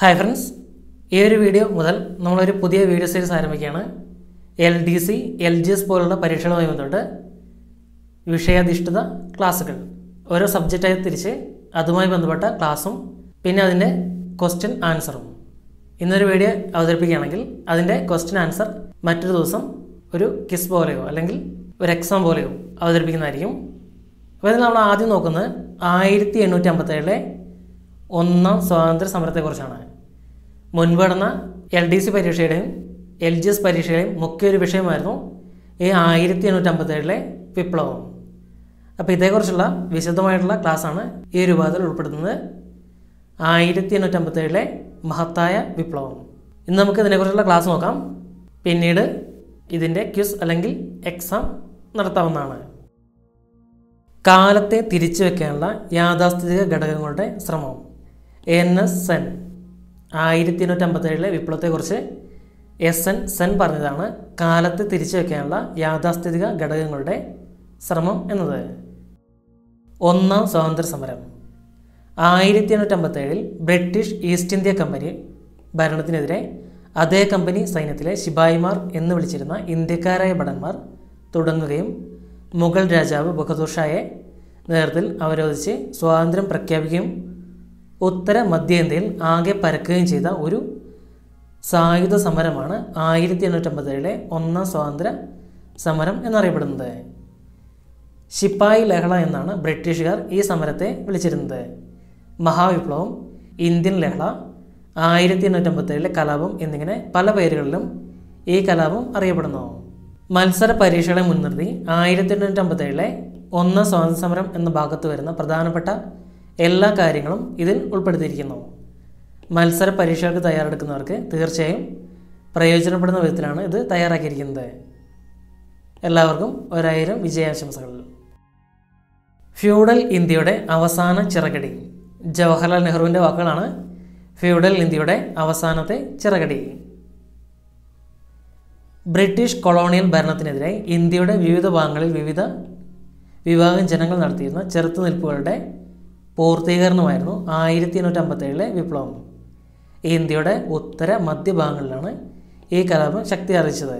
Hi friends ഈ ഒരു video മുതൽ നമ്മളൊരു പുതിയ വീഡിയോ സീരീസ് ആരംഭിക്കുകയാണ്. L D C L G S പോലുള്ള പരീക്ഷകളുമായി ബന്ധപ്പെട്ട് വിഷയാധിഷ്ഠിത ക്ലാസ്സുകൾ. ഓരോ സബ്ജക്റ്റായി തിരിച്ച് അതുമായി ബന്ധപ്പെട്ട ക്ലാസ്സും പിന്നെ അതിന്റെ ക്വസ്റ്റ്യൻ ആൻസറും ഇന്നൊരു വീഡിയോ അവതരിപ്പിക്കുകയാണെങ്കിൽ അതിന്റെ ക്വസ്റ്റ്യൻ ആൻസർ മറ്റൊരു ദിവസം ഒരു കിസ് പോലെയോ അല്ലെങ്കിൽ ഒരു എക്സാം പോലെയോ അവതരിപ്പിക്കുന്നതായിരിക്കും. അപ്പോൾ ഇതിൽ നമ്മൾ ആദ്യം നോക്കുന്നത് ആയിരത്തി എണ്ണൂറ്റി അമ്പത്തേഴിലെ ഒന്നാം സ്വാതന്ത്ര്യ സമരത്തെക്കുറിച്ചാണ് മുൻപ് നടന്ന എൽ ഡി സി പരീക്ഷയുടെയും എൽ ജി എസ് പരീക്ഷയുടെയും മുഖ്യ ഒരു വിഷയമായിരുന്നു ഈ ആയിരത്തി എണ്ണൂറ്റി അമ്പത്തേഴിലെ വിപ്ലവം. അപ്പോൾ ഇതേക്കുറിച്ചുള്ള വിശദമായിട്ടുള്ള ക്ലാസ്സാണ് ഈ ഒരു വിഭാഗത്തിൽ ഉൾപ്പെടുത്തുന്നത്. ആയിരത്തി എണ്ണൂറ്റി അമ്പത്തേഴിലെ മഹത്തായ വിപ്ലവം. ഇന്ന് നമുക്ക് ഇതിനെക്കുറിച്ചുള്ള ക്ലാസ് നോക്കാം. പിന്നീട് ഇതിന്റെ ക്യൂസ് അല്ലെങ്കിൽ എക്സാം നടത്താവുന്നതാണ്. കാലത്തെ തിരിച്ചു വയ്ക്കാനുള്ള യാഥാസ്ഥിതിക ഘടകങ്ങളുടെ ശ്രമം. എൻ എസ് സെൻ ആയിരത്തി എണ്ണൂറ്റി അമ്പത്തേഴിലെ വിപ്ലവത്തെക്കുറിച്ച് എസ് എൻ സെൻ പറഞ്ഞതാണ് കാലത്ത് തിരിച്ചു വയ്ക്കാനുള്ള യാഥാസ്ഥിതിക ഘടകങ്ങളുടെ ശ്രമം എന്നത്. ഒന്നാം സ്വാതന്ത്ര്യ സമരം ആയിരത്തി എണ്ണൂറ്റി അമ്പത്തേഴിൽ ബ്രിട്ടീഷ് ഈസ്റ്റ് ഇന്ത്യ കമ്പനി ഭരണത്തിനെതിരെ അതേ കമ്പനി സൈന്യത്തിലെ ശിപായിമാർ എന്ന് വിളിച്ചിരുന്ന ഇന്ത്യക്കാരായ ഭടന്മാർ തുടങ്ങുകയും മുഗൾ രാജാവ് ബഹദൂർ ഷായെ നേതൃത്വത്തിൽ അവരോധിച്ച് സ്വാതന്ത്ര്യം പ്രഖ്യാപിക്കുകയും ഉത്തര മധ്യേന്ത്യയിൽ ആകെ പരക്കുകയും ചെയ്ത ഒരു സായുധ സമരമാണ് ആയിരത്തി എണ്ണൂറ്റമ്പത്തേഴിലെ ഒന്നാം സ്വാതന്ത്ര്യ സമരം എന്നറിയപ്പെടുന്നത്. ശിപ്പായി ലഹള എന്നാണ് ബ്രിട്ടീഷുകാർ ഈ സമരത്തെ വിളിച്ചിരുന്നത്. മഹാവിപ്ലവം ഇന്ത്യൻ ലഹള ആയിരത്തി എണ്ണൂറ്റമ്പത്തേഴിലെ കലാപം എന്നിങ്ങനെ പല പേരുകളിലും ഈ കലാപം അറിയപ്പെടുന്നു. മത്സര പരീക്ഷകളെ മുൻനിർത്തി ആയിരത്തി എണ്ണൂറ്റമ്പത്തേഴിലെ ഒന്നാം സ്വാതന്ത്ര്യ സമരം എന്ന ഭാഗത്ത് വരുന്ന പ്രധാനപ്പെട്ട എല്ലാ കാര്യങ്ങളും ഇതിൽ ഉൾപ്പെടുത്തിയിരിക്കുന്നു. മത്സര പരീക്ഷകൾക്ക് തയ്യാറെടുക്കുന്നവർക്ക് തീർച്ചയായും പ്രയോജനപ്പെടുന്ന വിധത്തിലാണ് ഇത് തയ്യാറാക്കിയിരിക്കുന്നത്. എല്ലാവർക്കും ഒരായിരം വിജയാശംസകൾ. ഫ്യൂഡൽ ഇന്ത്യയുടെ അവസാന ചിറകടി. ജവഹർലാൽ നെഹ്റുവിന്റെ വാക്കുകളാണ് ഫ്യൂഡൽ ഇന്ത്യയുടെ അവസാനത്തെ ചിറകടി. ബ്രിട്ടീഷ് കൊളോണിയൽ ഭരണത്തിനെതിരെ ഇന്ത്യയുടെ വിവിധ ഭാഗങ്ങളിൽ വിവിധ വിഭാഗം ജനങ്ങൾ നടത്തിയിരുന്ന ചെറുത്തുനിൽപ്പുകളുടെ പൂർത്തീകരണമായിരുന്നു ആയിരത്തി എണ്ണൂറ്റി അമ്പത്തേഴിലെ വിപ്ലവം. ഇന്ത്യയുടെ ഉത്തര മധ്യഭാഗങ്ങളിലാണ് ഈ കലാപം ശക്തി ആർജിച്ചത്.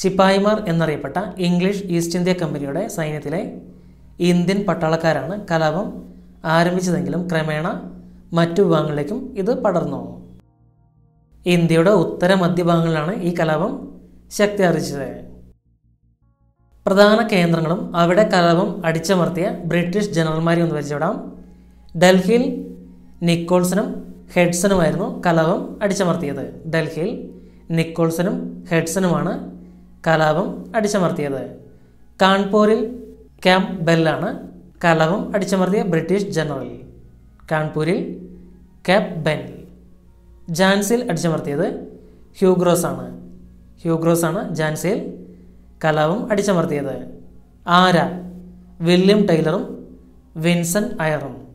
ശിപ്പായിമാർ എന്നറിയപ്പെട്ട ഇംഗ്ലീഷ് ഈസ്റ്റ് ഇന്ത്യ കമ്പനിയുടെ സൈന്യത്തിലെ ഇന്ത്യൻ പട്ടാളക്കാരാണ് കലാപം ആരംഭിച്ചതെങ്കിലും ക്രമേണ മറ്റു വിഭാഗങ്ങളിലേക്കും ഇത് പടർന്നു. ഇന്ത്യയുടെ ഉത്തര മധ്യഭാഗങ്ങളിലാണ് ഈ കലാപം ശക്തി ആർജിച്ചത്. പ്രധാന കേന്ദ്രങ്ങളും അവിടെ കലാപം അടിച്ചമർത്തിയ ബ്രിട്ടീഷ് ജനറൽമാരെ ഒന്ന് പരിചയപ്പെടാം. ഡൽഹിയിൽ നിക്കോൾസനും ഹെഡ്സനുമായിരുന്നു കലാപം അടിച്ചമർത്തിയത്. ഡൽഹിയിൽ നിക്കോൾസനും ഹെഡ്സനുമാണ് കലാപം അടിച്ചമർത്തിയത്. കാൺപൂരിൽ ക്യാമ്പ് ബെല്ലാണ് കലാപം അടിച്ചമർത്തിയ ബ്രിട്ടീഷ് ജനറൽ. കാൺപൂരിൽ ക്യാപ് ബെൻ ജാൻസിൽ അടിച്ചമർത്തിയത് ഹ്യൂഗ്രോസ് ആണ് ആണ് ജാൻസിയിൽ കലാപം അടിച്ചമർത്തിയത്. ആര? വില്യം ടൈലറും വിൻസൻ അയറും.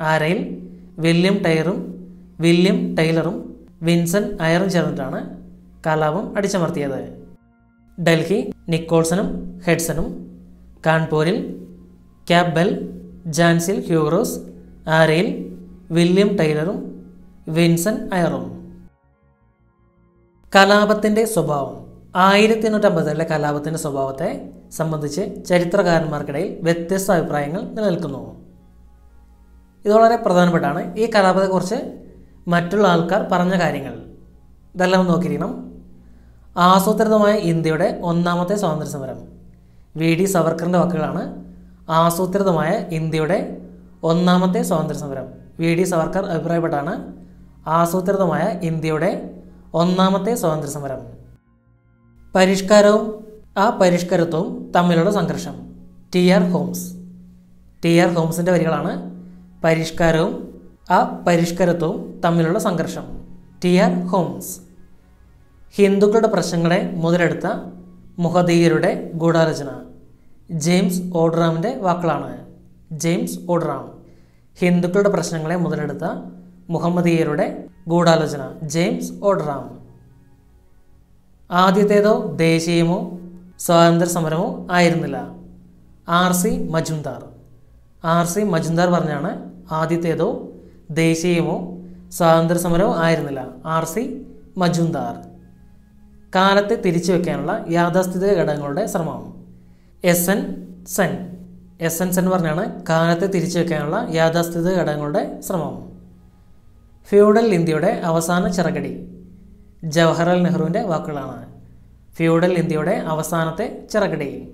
ആരയിൽ വില്യം ടൈറും വില്യം ടൈലറും വിൻസൻ അയറും ചേർന്നിട്ടാണ് കലാപം അടിച്ചമർത്തിയത്. ഡൽഹി നിക്കോൾസനും ഹെഡ്സനും കാൺപൂരിൽ ക്യാബ് ജാൻസിൽ ഹ്യൂറോസ്. ആരയിൽ വില്യം ടൈലറും വിൻസൻ അയറും. കലാപത്തിന്റെ സ്വഭാവം. ആയിരത്തി എണ്ണൂറ്റി എണ്ണൂറ്റമ്പതിലെ കലാപത്തിന്റെ സ്വഭാവത്തെ സംബന്ധിച്ച് ചരിത്രകാരന്മാർക്കിടയിൽ വ്യത്യസ്ത അഭിപ്രായങ്ങൾ നിലനിൽക്കുന്നു. ഇത് വളരെ പ്രധാനപ്പെട്ടാണ് ഈ കലാപത്തെക്കുറിച്ച് മറ്റുള്ള ആൾക്കാർ പറഞ്ഞ കാര്യങ്ങൾ. ഇതെല്ലാം നോക്കിയിരിക്കണം. ആസൂത്രിതമായ ഇന്ത്യയുടെ ഒന്നാമത്തെ സ്വാതന്ത്ര്യ സമരം. വി. ഡി. സവർക്കറിന്റെ വാക്കുകളാണ് ആസൂത്രിതമായ ഇന്ത്യയുടെ ഒന്നാമത്തെ സ്വാതന്ത്ര്യ സമരം. വി. ഡി. സവർക്കർ അഭിപ്രായപ്പെട്ടാണ് ആസൂത്രിതമായ ഇന്ത്യയുടെ ഒന്നാമത്തെ സ്വാതന്ത്ര്യ സമരം. പരിഷ്കാരവും ആ പരിഷ്കരത്വവും തമ്മിലുള്ള സംഘർഷം. T R Holmes T R ഹോംസിന്റെ വരികളാണ് പരിഷ്കാരവും ആ പരിഷ്കരത്വവും തമ്മിലുള്ള സംഘർഷം. ടി ആർ ഹോംസ് ഹിന്ദുക്കളുടെ പ്രശ്നങ്ങളെ മുതലെടുത്ത മുഹദീയരുടെ ഗൂഢാലോചന. ജെയിംസ് ഓഡ്രാമിന്റെ വാക്കുകളാണ്. James Outram. ഹിന്ദുക്കളുടെ പ്രശ്നങ്ങളെ മുതലെടുത്ത മുഹമ്മദീയരുടെ ഗൂഢാലോചന. ജെയിംസ് ഓഡ്രാം. ആദ്യത്തേതോ ദേശീയമോ സ്വാതന്ത്ര്യ സമരമോ ആയിരുന്നില്ല. R C Majumdar. R C Majumdar പറഞ്ഞാണ് ആദ്യത്തേതോ ദേശീയമോ സ്വാതന്ത്ര്യ സമരവും ആയിരുന്നില്ല. R C Majumdar. കാലത്തെ തിരിച്ചു വയ്ക്കാനുള്ള യാഥാസ്ഥിതിക ഘടകങ്ങളുടെ ശ്രമം. S N Sen. S N Sen പറഞ്ഞാണ് കാലത്തെ തിരിച്ചു വയ്ക്കാനുള്ള യാഥാസ്ഥിതിക ഘടകങ്ങളുടെ ശ്രമം. ഫ്യൂഡൽ ഇന്ത്യയുടെ അവസാന ചിറകടി. ജവഹർലാൽ നെഹ്റുവിന്റെ വാക്കുകളാണ്. ഫ്യൂഡൽ ഇന്ത്യയുടെ അവസാനത്തെ ചിറകിടയിൽ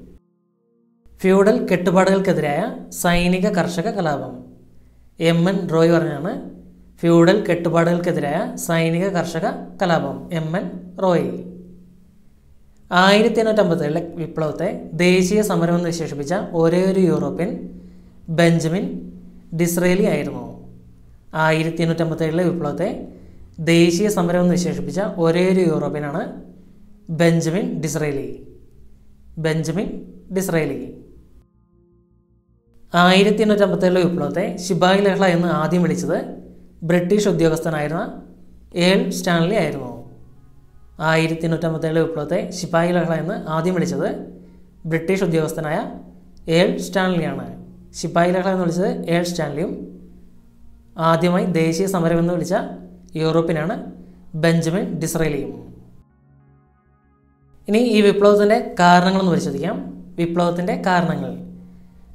ഫ്യൂഡൽ കെട്ടുപാടുകൾക്കെതിരായ സൈനിക കർഷക കലാപം. എം എൻ റോയ് പറഞ്ഞാണ് ഫ്യൂഡൽ കെട്ടുപാടുകൾക്കെതിരായ സൈനിക കർഷക കലാപം. M N Roy. ആയിരത്തി എണ്ണൂറ്റമ്പത്തേഴിലെ വിപ്ലവത്തെ ദേശീയ സമരമെന്ന് വിശേഷിപ്പിച്ച ഒരേ ഒരു യൂറോപ്യൻ ബെഞ്ചമിൻ ഡിസ്രേലി ആയിരുന്നു. ആയിരത്തി എണ്ണൂറ്റമ്പത്തേഴിലെ വിപ്ലവത്തെ ദേശീയ സമരം എന്ന് വിശേഷിപ്പിച്ച ഒരേ ഒരു യൂറോപ്യനാണ് ബെഞ്ചമിൻ ഡിസ്രേലി. Benjamin Disraeli. ആയിരത്തി എണ്ണൂറ്റമ്പത്തേഴിലെ വിപ്ലവത്തെ ശിബായി ലഹള എന്ന് ആദ്യം വിളിച്ചത് ബ്രിട്ടീഷ് ഉദ്യോഗസ്ഥനായിരുന്ന ഏൽ സ്റ്റാൻലി ആയിരുന്നു. ആയിരത്തി എണ്ണൂറ്റമ്പത്തേഴിലെ വിപ്ലവത്തെ ശിപായി ലഹള എന്ന് ആദ്യം വിളിച്ചത് ബ്രിട്ടീഷ് ഉദ്യോഗസ്ഥനായ ഏൽ സ്റ്റാൻലിയാണ്. ശിപായി ലഹള എന്ന് വിളിച്ചത് ഏൽ സ്റ്റാൻലിയും ആദ്യമായി ദേശീയ സമരം എന്ന് വിളിച്ച യൂറോപ്പിനാണ് ബെഞ്ചമിൻ ഡിസ്രേലിയും. ഇനി ഈ വിപ്ലവത്തിന്റെ കാരണങ്ങളെന്ന് പരിശോധിക്കാം. വിപ്ലവത്തിന്റെ കാരണങ്ങൾ.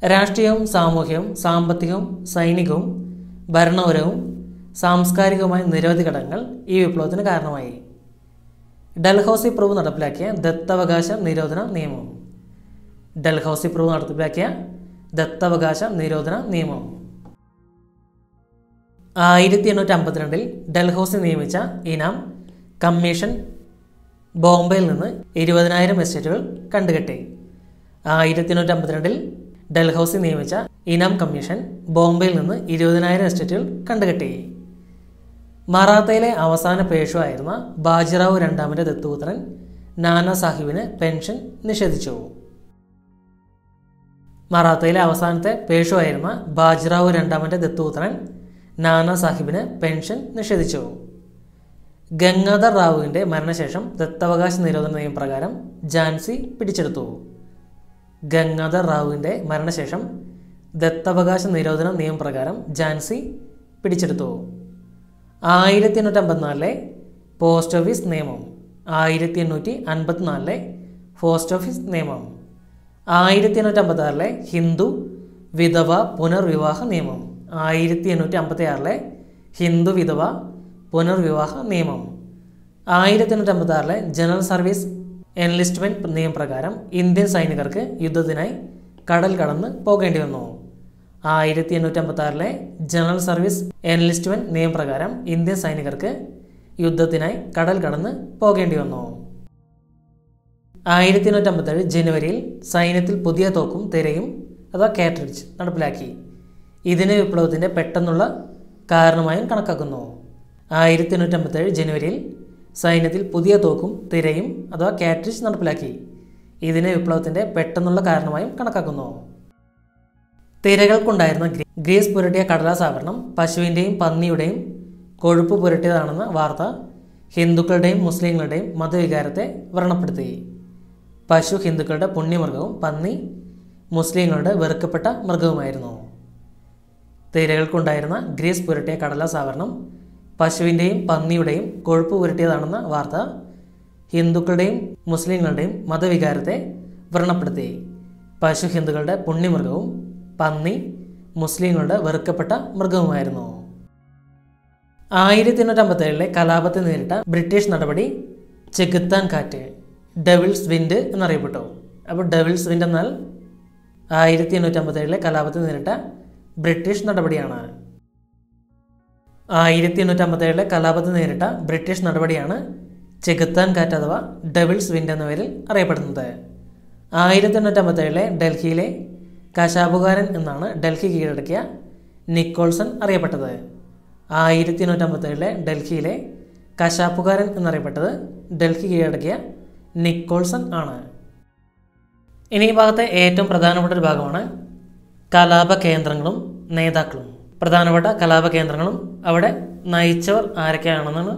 രാഷ്ട്രീയവും സാമൂഹ്യവും സാമ്പത്തികവും സൈനികവും ഭരണപരവും സാംസ്കാരികവുമായ നിരവധി ഘടകങ്ങൾ ഈ വിപ്ലവത്തിന് കാരണമായി. ഡൽഹൌസി പ്രഭു നടപ്പിലാക്കിയ ദത്തവകാശ നിരോധന നിയമം. ഡൽഹൌസി പ്രഭു നടപ്പിലാക്കിയ ദത്തവകാശ നിരോധന നിയമം. ആയിരത്തി എണ്ണൂറ്റി അമ്പത്തിരണ്ടിൽ ഡൽഹൌസി നിയമിച്ച ഇനാം കമ്മീഷൻ ബോംബെയിൽ നിന്ന് ഇരുപതിനായിരം എസ്റ്റേറ്റുകൾ കണ്ടുകെട്ടി. ആയിരത്തി എണ്ണൂറ്റി അമ്പത്തിരണ്ടിൽ ഡൽഹൌസി നിയമിച്ച ഇനാം കമ്മീഷൻ ബോംബെയിൽ നിന്ന് ഇരുപതിനായിരം എസ്റ്റേറ്റുകൾ കണ്ടുകെട്ടി. മറാത്തയിലെ അവസാന പേഷ്വായിരുന്ന ബാജിറാവു രണ്ടാമന്റെ ദത്തുപുത്രൻ നാനാ സാഹിബിന് പെൻഷൻ നിഷേധിച്ചു. മറാത്തയിലെ അവസാനത്തെ പേഷ്വായിരുന്ന ബാജിറാവു രണ്ടാമന്റെ ദത്തുപുത്രൻ നാനാ സാഹിബിന് പെൻഷൻ നിഷേധിച്ചു. ഗംഗാധർ റാവുവിന്റെ മരണശേഷം ദത്തവകാശ നിരോധന നിയമപ്രകാരം ജാൻസി പിടിച്ചെടുത്തു. ഗംഗാധർ റാവുവിന്റെ മരണശേഷം ദത്തവകാശ നിരോധന നിയമപ്രകാരം ജാൻസി പിടിച്ചെടുത്തു. ആയിരത്തി എണ്ണൂറ്റി അമ്പത്തിനാലിലെ പോസ്റ്റ് ഓഫീസ് നിയമം ആയിരത്തി എണ്ണൂറ്റി അൻപത്തിനാലിലെ പോസ്റ്റ് ഓഫീസ് നിയമം ആയിരത്തി എണ്ണൂറ്റി അമ്പത്തി ഹിന്ദു വിധവ പുനർവിവാഹ നിയമം. ആയിരത്തി എണ്ണൂറ്റി അമ്പത്തി ആറിലെ ഹിന്ദു വിധവ പുനർവിവാഹ നിയമം. ആയിരത്തി എണ്ണൂറ്റി അമ്പത്തി ആറിലെ ജനറൽ സർവീസ് എൻലിസ്റ്റ്മെന്റ് നിയമപ്രകാരം ഇന്ത്യൻ സൈനികർക്ക് യുദ്ധത്തിനായി കടൽ കടന്ന് പോകേണ്ടി വന്നു. ആയിരത്തി എണ്ണൂറ്റി അമ്പത്തി ആറിലെ ജനറൽ സർവീസ് എൻലിസ്റ്റ്മെന്റ് നിയമപ്രകാരം ഇന്ത്യൻ സൈനികർക്ക് യുദ്ധത്തിനായി കടൽ കടന്ന് പോകേണ്ടി വന്നു. ആയിരത്തി എണ്ണൂറ്റി അമ്പത്തേഴ് ജനുവരിയിൽ സൈന്യത്തിൽ പുതിയ തോക്കും തിരയും അഥവാ കാറ്ററിഡ്ജ് നടപ്പിലാക്കി. ഇതിനെ വിപ്ലവത്തിന്റെ പെട്ടെന്നുള്ള കാരണമായും കണക്കാക്കുന്നു. ആയിരത്തി എണ്ണൂറ്റമ്പത്തേഴ് ജനുവരിയിൽ സൈന്യത്തിൽ പുതിയ തോക്കും തിരയും അഥവാ കാറ്റ്രിച്ച് നടപ്പിലാക്കി. ഇതിനെ വിപ്ലവത്തിന്റെ പെട്ടെന്നുള്ള കാരണമായും കണക്കാക്കുന്നു. തിരകൾക്കുണ്ടായിരുന്ന ഗ്രീസ് പുരട്ടിയ കടലാസ് ആവരണം പശുവിന്റെയും പന്നിയുടെയും കൊഴുപ്പ് പുരട്ടിയതാണെന്ന വാർത്ത ഹിന്ദുക്കളുടെയും മുസ്ലിങ്ങളുടെയും മതവികാരത്തെ വ്രണപ്പെടുത്തി. പശു ഹിന്ദുക്കളുടെ പുണ്യമൃഗവും പന്നി മുസ്ലിങ്ങളുടെ വെറുക്കപ്പെട്ട മൃഗവുമായിരുന്നു. തിരകൾക്കുണ്ടായിരുന്ന ഗ്രീസ് പുരട്ടിയ കടലാസ് ആവരണം പശുവിന്റെയും പന്നിയുടെയും കൊഴുപ്പ് പുരട്ടിയതാണെന്ന വാർത്ത ഹിന്ദുക്കളുടെയും മുസ്ലിങ്ങളുടെയും മതവികാരത്തെ വ്രണപ്പെടുത്തി. പശു ഹിന്ദുക്കളുടെ പുണ്യമൃഗവും പന്നി മുസ്ലിങ്ങളുടെ വെറുക്കപ്പെട്ട മൃഗവുമായിരുന്നു. ആയിരത്തി എണ്ണൂറ്റി അമ്പത്തേഴിലെ കലാപത്തെ നേരിട്ട ബ്രിട്ടീഷ് നടപടി ചെകുത്താൻ കാറ്റ് ഡെവിൾസ് വിൻഡ് എന്നറിയപ്പെട്ടു. അപ്പോൾ ഡെവിൾസ് വിൻഡ് എന്നാൽ ആയിരത്തി എണ്ണൂറ്റി അമ്പത്തേഴിലെ കലാപത്തെ നേരിട്ട ബ്രിട്ടീഷ് നടപടിയാണ്. ആയിരത്തി എണ്ണൂറ്റി അമ്പത്തേഴിലെ കലാപത്തെ നേരിട്ട ബ്രിട്ടീഷ് നടപടിയാണ് ചെകുത്താൻ കാറ്റ് അഥവാ ഡെവിൾസ് വിൻഡ് എന്ന പേരിൽ അറിയപ്പെടുന്നത്. ആയിരത്തി എണ്ണൂറ്റി അമ്പത്തേഴിലെ ഡൽഹിയിലെ കശാപുകാരൻ എന്നാണ് ഡൽഹി കീഴടക്കിയ നിക്കോൾസൺ അറിയപ്പെട്ടത്. ആയിരത്തി എണ്ണൂറ്റി അമ്പത്തേഴിലെ ഡൽഹിയിലെ കശാപ്പുകാരൻ എന്നറിയപ്പെട്ടത് ഡൽഹി കീഴടക്കിയ നിക്കോൾസൺ ആണ്. ഇനി ഈ ഭാഗത്തെ ഏറ്റവും പ്രധാനപ്പെട്ട ഒരു ഭാഗമാണ് കലാപ കേന്ദ്രങ്ങളും നേതാക്കളും. പ്രധാനപ്പെട്ട കലാപ കേന്ദ്രങ്ങളും അവിടെ നയിച്ചവർ ആരൊക്കെയാണെന്നാണ്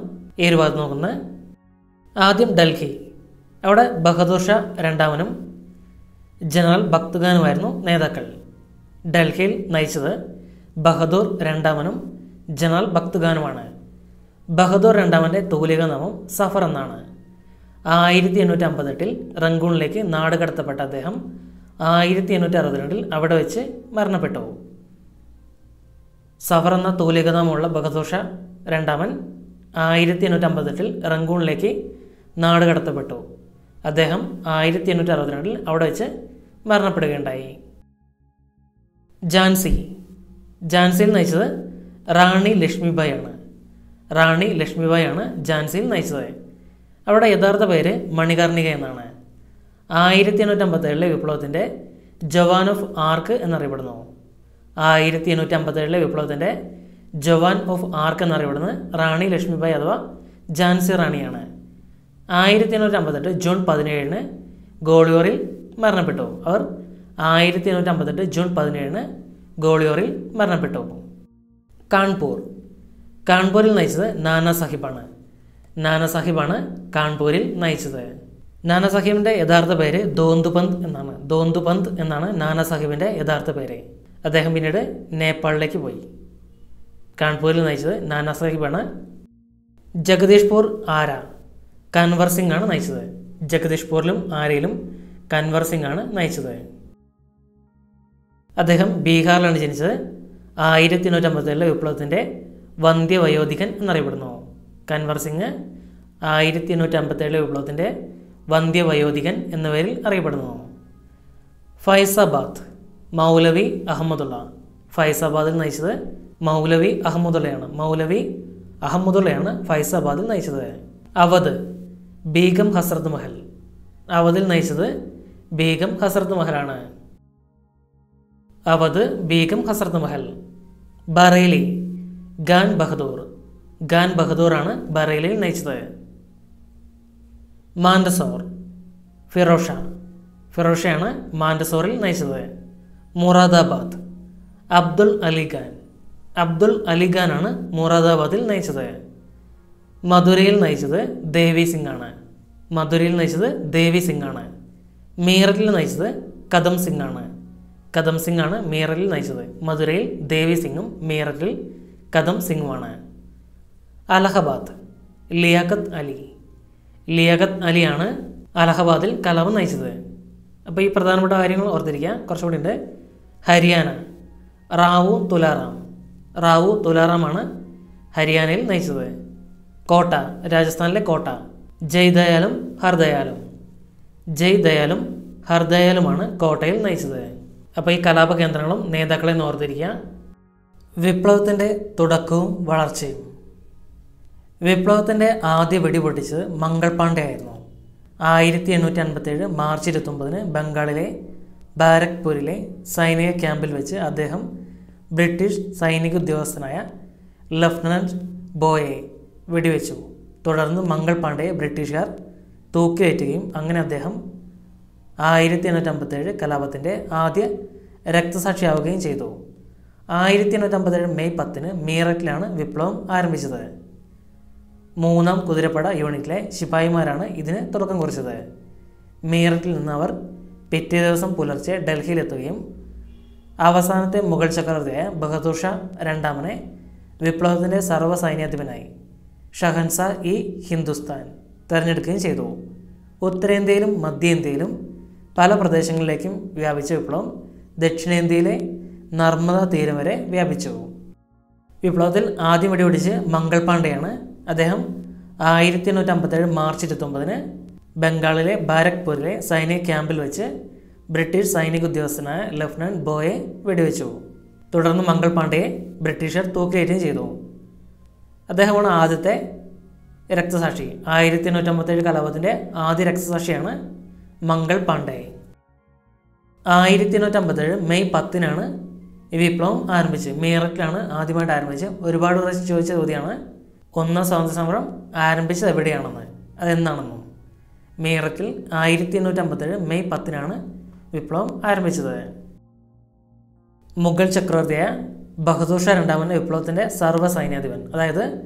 ഭാഗത്ത് നോക്കുന്നത്. ആദ്യം ഡൽഹി. അവിടെ ബഹദൂർ ഷാ രണ്ടാമനും ജനറൽ ഭക്തുഖാനുമായിരുന്നു നേതാക്കൾ. ഡൽഹിയിൽ നയിച്ചത് ബഹദൂർ രണ്ടാമനും ജനറൽ ഭക്തുഖാനുമാണ് ബഹദൂർ രണ്ടാമന്റെ തൂലിക നാമം സഫർ എന്നാണ്. ആയിരത്തി എണ്ണൂറ്റി അമ്പത്തെട്ടിൽ റങ്കൂണിലേക്ക് നാട് കടത്തപ്പെട്ട അദ്ദേഹം ആയിരത്തി എണ്ണൂറ്റി അറുപത്തിരണ്ടിൽ അവിടെ വെച്ച് മരണപ്പെട്ടു സഫർ എന്ന തൂലികനാമമുള്ള ബഹദൂഷ രണ്ടാമൻ ആയിരത്തി എണ്ണൂറ്റി അമ്പത്തെട്ടിൽ റങ്കൂണിലേക്ക് നാട് കടത്തപ്പെട്ടു. അദ്ദേഹം ആയിരത്തി എണ്ണൂറ്റി അറുപത്തിരണ്ടിൽ അവിടെ വെച്ച് മരണപ്പെടുകയുണ്ടായി. ജാൻസി. ജാൻസിയിൽ നയിച്ചത് റാണി ലക്ഷ്മിബായി ആണ് റാണി ലക്ഷ്മിബായി ആണ് ജാൻസിയിൽ നയിച്ചത്. അവിടെ യഥാർത്ഥ പേര് മണികർണിക എന്നാണ്. ആയിരത്തി എണ്ണൂറ്റി അമ്പത്തേഴിലെ വിപ്ലവത്തിന്റെ ജവാൻ ഓഫ് ആർക്ക് എന്നറിയപ്പെടുന്നു. ആയിരത്തി എണ്ണൂറ്റി അമ്പത്തേഴിലെ വിപ്ലവത്തിന്റെ ജവാൻ ഓഫ് ആർക്ക് എന്നറിയപ്പെടുന്നത് റാണി ലക്ഷ്മിബായി അഥവാ ജാൻസി റാണിയാണ്. ആയിരത്തി എണ്ണൂറ്റി അമ്പത്തെട്ട് ജൂൺ പതിനേഴിന് ഗോളിയോറിൽ മരണപ്പെട്ടു. അവർ ആയിരത്തി എണ്ണൂറ്റി അമ്പത്തെട്ട് ജൂൺ പതിനേഴിന് ഗോളിയോറിൽ മരണപ്പെട്ടു. കാൺപൂർ. കാൺപൂരിൽ നയിച്ചത് നാനാ സാഹിബാണ്. നാനാ സാഹിബാണ് കാൺപൂരിൽ നയിച്ചത്. നാനാ സാഹിബിന്റെ യഥാർത്ഥ പേര് ദോന്തുപന്ത് എന്നാണ്. ദോന്തുപന്ത് എന്നാണ് നാനാസാഹിബിന്റെ യഥാർത്ഥ പേര്. അദ്ദേഹം പിന്നീട് നേപ്പാളിലേക്ക് പോയി. കാൺപൂരിൽ നയിച്ചത് നാനാസാഹിബാണ്. ജഗദീഷ്പൂർ ആര? കൻവർ സിംഗ് ആണ് നയിച്ചത്. ജഗദീഷ്പൂരിലും ആരയിലും കൻവർ സിംഗ് ആണ് നയിച്ചത്. അദ്ദേഹം ബീഹാറിലാണ് ജനിച്ചത്. ആയിരത്തി എണ്ണൂറ്റി അമ്പത്തേഴിലെ വിപ്ലവത്തിന്റെ വന്ധ്യവയോധികൻ എന്നറിയപ്പെടുന്നു. കൻവർ സിംഗ് ആയിരത്തി എണ്ണൂറ്റി അമ്പത്തേഴിലെ വിപ്ലവത്തിന്റെ വന്ധ്യവയോധികൻ എന്ന പേരിൽ അറിയപ്പെടുന്നതാണ് ഫൈസാബാദ് മൗലവി അഹമ്മദുള്ള. ഫൈസാബാദിൽ നയിച്ചത് മൗലവി അഹമ്മദുള്ളയാണ്. മൗലവി അഹമ്മദുള്ളയാണ് ഫൈസാബാദിൽ നയിച്ചത്. അവധ് ബീഗം ഹസ്രത് മഹൽ. അവധിൽ നയിച്ചത് ബീഗം ഹസ്രത് മഹലാണ്. അവധ് ബീഗം ഹസ്രത് മഹൽ. ബറേലി ഖാൻ ബഹദൂർ. ഖാൻ ബഹദൂറാണ് ബറേലിയിൽ നയിച്ചത്. മാൻഡസോർ ഫിറോഷ. ഫിറോഷയാണ് മാൻഡസോറിൽ നയിച്ചത്. മുറാദാബാദ്. അബ്ദുൽ അലി ഖാൻ. അബ്ദുൽ അലി ഖാനാണ് മുറാദാബാദിൽ നയിച്ചത്. മധുരയിൽ നയിച്ചത് ദേവി സിംഗ് ആണ് മധുരയിൽ നയിച്ചത് ദേവി സിംഗ് ആണ് മീററ്റിൽ നയിച്ചത് കദം സിംഗ് ആണ് കദം സിംഗ് ആണ് മീററ്റിൽ നയിച്ചത്. മധുരയിൽ ദേവി സിംഗും മീററ്റിൽ കദം സിംഗുമാണ്. അലഹബാദ്. ലിയാഖത്ത് അലി. ലിയാഖത്ത് അലിയാണ് അലഹബാദിൽ കലാപം നയിച്ചത്. അപ്പോൾ ഈ പ്രധാനപ്പെട്ട കാര്യങ്ങൾ ഓർത്തിരിക്കുക. കുറച്ചുകൂടി ഉണ്ട്. ഹരിയാന. റാവു തുലാറാം. റാവു തുലാറാമാണ് ഹരിയാനയിൽ നയിച്ചത്. കോട്ട. രാജസ്ഥാനിലെ കോട്ട. ജയ് ദയാലും ഹർദയാലും ജയ് ദയാലും ഹർദയാലുമാണ് കോട്ടയിൽ നയിച്ചത്. അപ്പോൾ ഈ കലാപ കേന്ദ്രങ്ങളും നേതാക്കളെ ഓർത്തിരിക്കുക. വിപ്ലവത്തിന്റെ തുടക്കവും വളർച്ചയും. വിപ്ലവത്തിന്റെ ആദ്യ വെടി പൊട്ടിച്ചത് മംഗൾ പാണ്ഡെ ആയിരുന്നു ആയിരത്തി എണ്ണൂറ്റി അൻപത്തേഴ് മാർച്ച് ഇരുപത്തൊമ്പതിന് ബംഗാളിലെ ബാരക്പൂരിലെ സൈനിക ക്യാമ്പിൽ വെച്ച് അദ്ദേഹം ബ്രിട്ടീഷ് സൈനിക ഉദ്യോഗസ്ഥനായ ലഫ്റ്റനന്റ് ബോയെ വെടിവെച്ചു. തുടർന്ന് മംഗൾ പാണ്ഡെയെ ബ്രിട്ടീഷുകാർ തൂക്കിലേറ്റുകയും അങ്ങനെ അദ്ദേഹം ആയിരത്തി എണ്ണൂറ്റി അമ്പത്തേഴ് കലാപത്തിന്റെ ആദ്യ രക്തസാക്ഷിയാവുകയും ചെയ്തു. ആയിരത്തി എണ്ണൂറ്റി അമ്പത്തേഴ് മെയ് പത്തിന് മീററ്റിലാണ് വിപ്ലവം ആരംഭിച്ചത്. മൂന്നാം കുതിരപ്പട യൂണിറ്റിലെ ശിപായിമാരാണ് ഇതിന് തുടക്കം കുറിച്ചത്. മീററ്റിൽ നിന്ന് അവർ പിറ്റേ ദിവസം പുലർച്ചെ ഡൽഹിയിലെത്തുകയും അവസാനത്തെ മുഗൾ ചക്രവർത്തിയായ ബഹദൂർ ഷാ രണ്ടാമനെ വിപ്ലവത്തിന്റെ സർവസൈന്യാധിപനായി ഷഹൻസ ഇ ഹിന്ദുസ്ഥാൻ തിരഞ്ഞെടുക്കുകയും ചെയ്തു. ഉത്തരേന്ത്യയിലും മധ്യേന്ത്യയിലും പല പ്രദേശങ്ങളിലേക്കും വ്യാപിച്ച വിപ്ലവം ദക്ഷിണേന്ത്യയിലെ നർമ്മദ തീരം വരെ വ്യാപിച്ചു. വിപ്ലവത്തിൽ ആദ്യം വെടിപിടിച്ച് മംഗൾ പാണ്ഡെയാണ് അദ്ദേഹം ആയിരത്തി എണ്ണൂറ്റി അമ്പത്തേഴ് മാർച്ച് ഇരുപത്തൊമ്പതിന് ബംഗാളിലെ ബാരക്പൂരിലെ സൈനിക ക്യാമ്പിൽ വെച്ച് ബ്രിട്ടീഷ് സൈനിക ഉദ്യോഗസ്ഥനായ ലഫ്റ്റനന്റ് ബോയെ വെടിവെച്ചു. തുടർന്ന് മംഗൾ പാണ്ഡെയെ ബ്രിട്ടീഷർ തൂക്കിലേറ്റുകയും ചെയ്തു. അദ്ദേഹമാണ് ആദ്യത്തെ രക്തസാക്ഷി. ആയിരത്തി എണ്ണൂറ്റി അമ്പത്തേഴ് കലാപത്തിന്റെ ആദ്യ രക്തസാക്ഷിയാണ് മംഗൾ പാണ്ഡെ ആയിരത്തി എണ്ണൂറ്റി അമ്പത്തേഴ് മെയ് പത്തിനാണ് ഈ വിപ്ലവം ആരംഭിച്ചത്. മീററ്റിലാണ് ആദ്യമായിട്ട് ആരംഭിച്ചത്. ഒരുപാട് പ്രാവശ്യം ചോദിച്ച ചോദ്യമാണ് ഒന്നാം സ്വാതന്ത്ര്യ സമരം ആരംഭിച്ചത് എവിടെയാണെന്ന്? അതെന്താണെന്നും? മീററ്റിൽ ആയിരത്തി എണ്ണൂറ്റി അമ്പത്തേഴ് മെയ് പത്തിനാണ് വിപ്ലവം ആരംഭിച്ചത്. മുഗൾ ചക്രവർത്തിയായ ബഹദൂർ ഷാ രണ്ടാമന്റെ വിപ്ലവത്തിന്റെ സർവ സൈന്യാധിപൻ അതായത്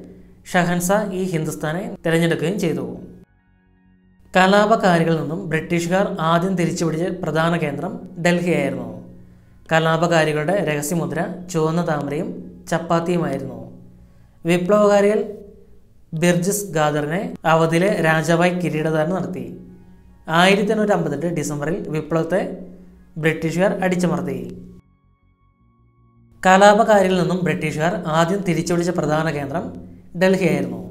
ഷഹൻസ ഈ ഹിന്ദുസ്ഥാനെ തിരഞ്ഞെടുക്കുകയും ചെയ്തു. കലാപകാരികളിൽ നിന്നും ബ്രിട്ടീഷുകാർ ആദ്യം തിരിച്ചുപിടിച്ച പ്രധാന കേന്ദ്രം ഡൽഹി ആയിരുന്നു കലാപകാരികളുടെ രഹസ്യമുദ്ര ചുവന്ന താമരയും ചപ്പാത്തിയുമായിരുന്നു. വിപ്ലവകാരികൾ ബിർജിസ് ഖാദറിനെ അവധിലെ രാജാവായി കിരീടധാരണം നടത്തി. ആയിരത്തി എണ്ണൂറ്റി അമ്പത്തെട്ട് ഡിസംബറിൽ വിപ്ലവത്തെ ബ്രിട്ടീഷുകാർ അടിച്ചമർത്തി. കലാപകാരികളിൽ നിന്നും ബ്രിട്ടീഷുകാർ ആദ്യം തിരിച്ചുപിടിച്ച പ്രധാന കേന്ദ്രം ഡൽഹി ആയിരുന്നു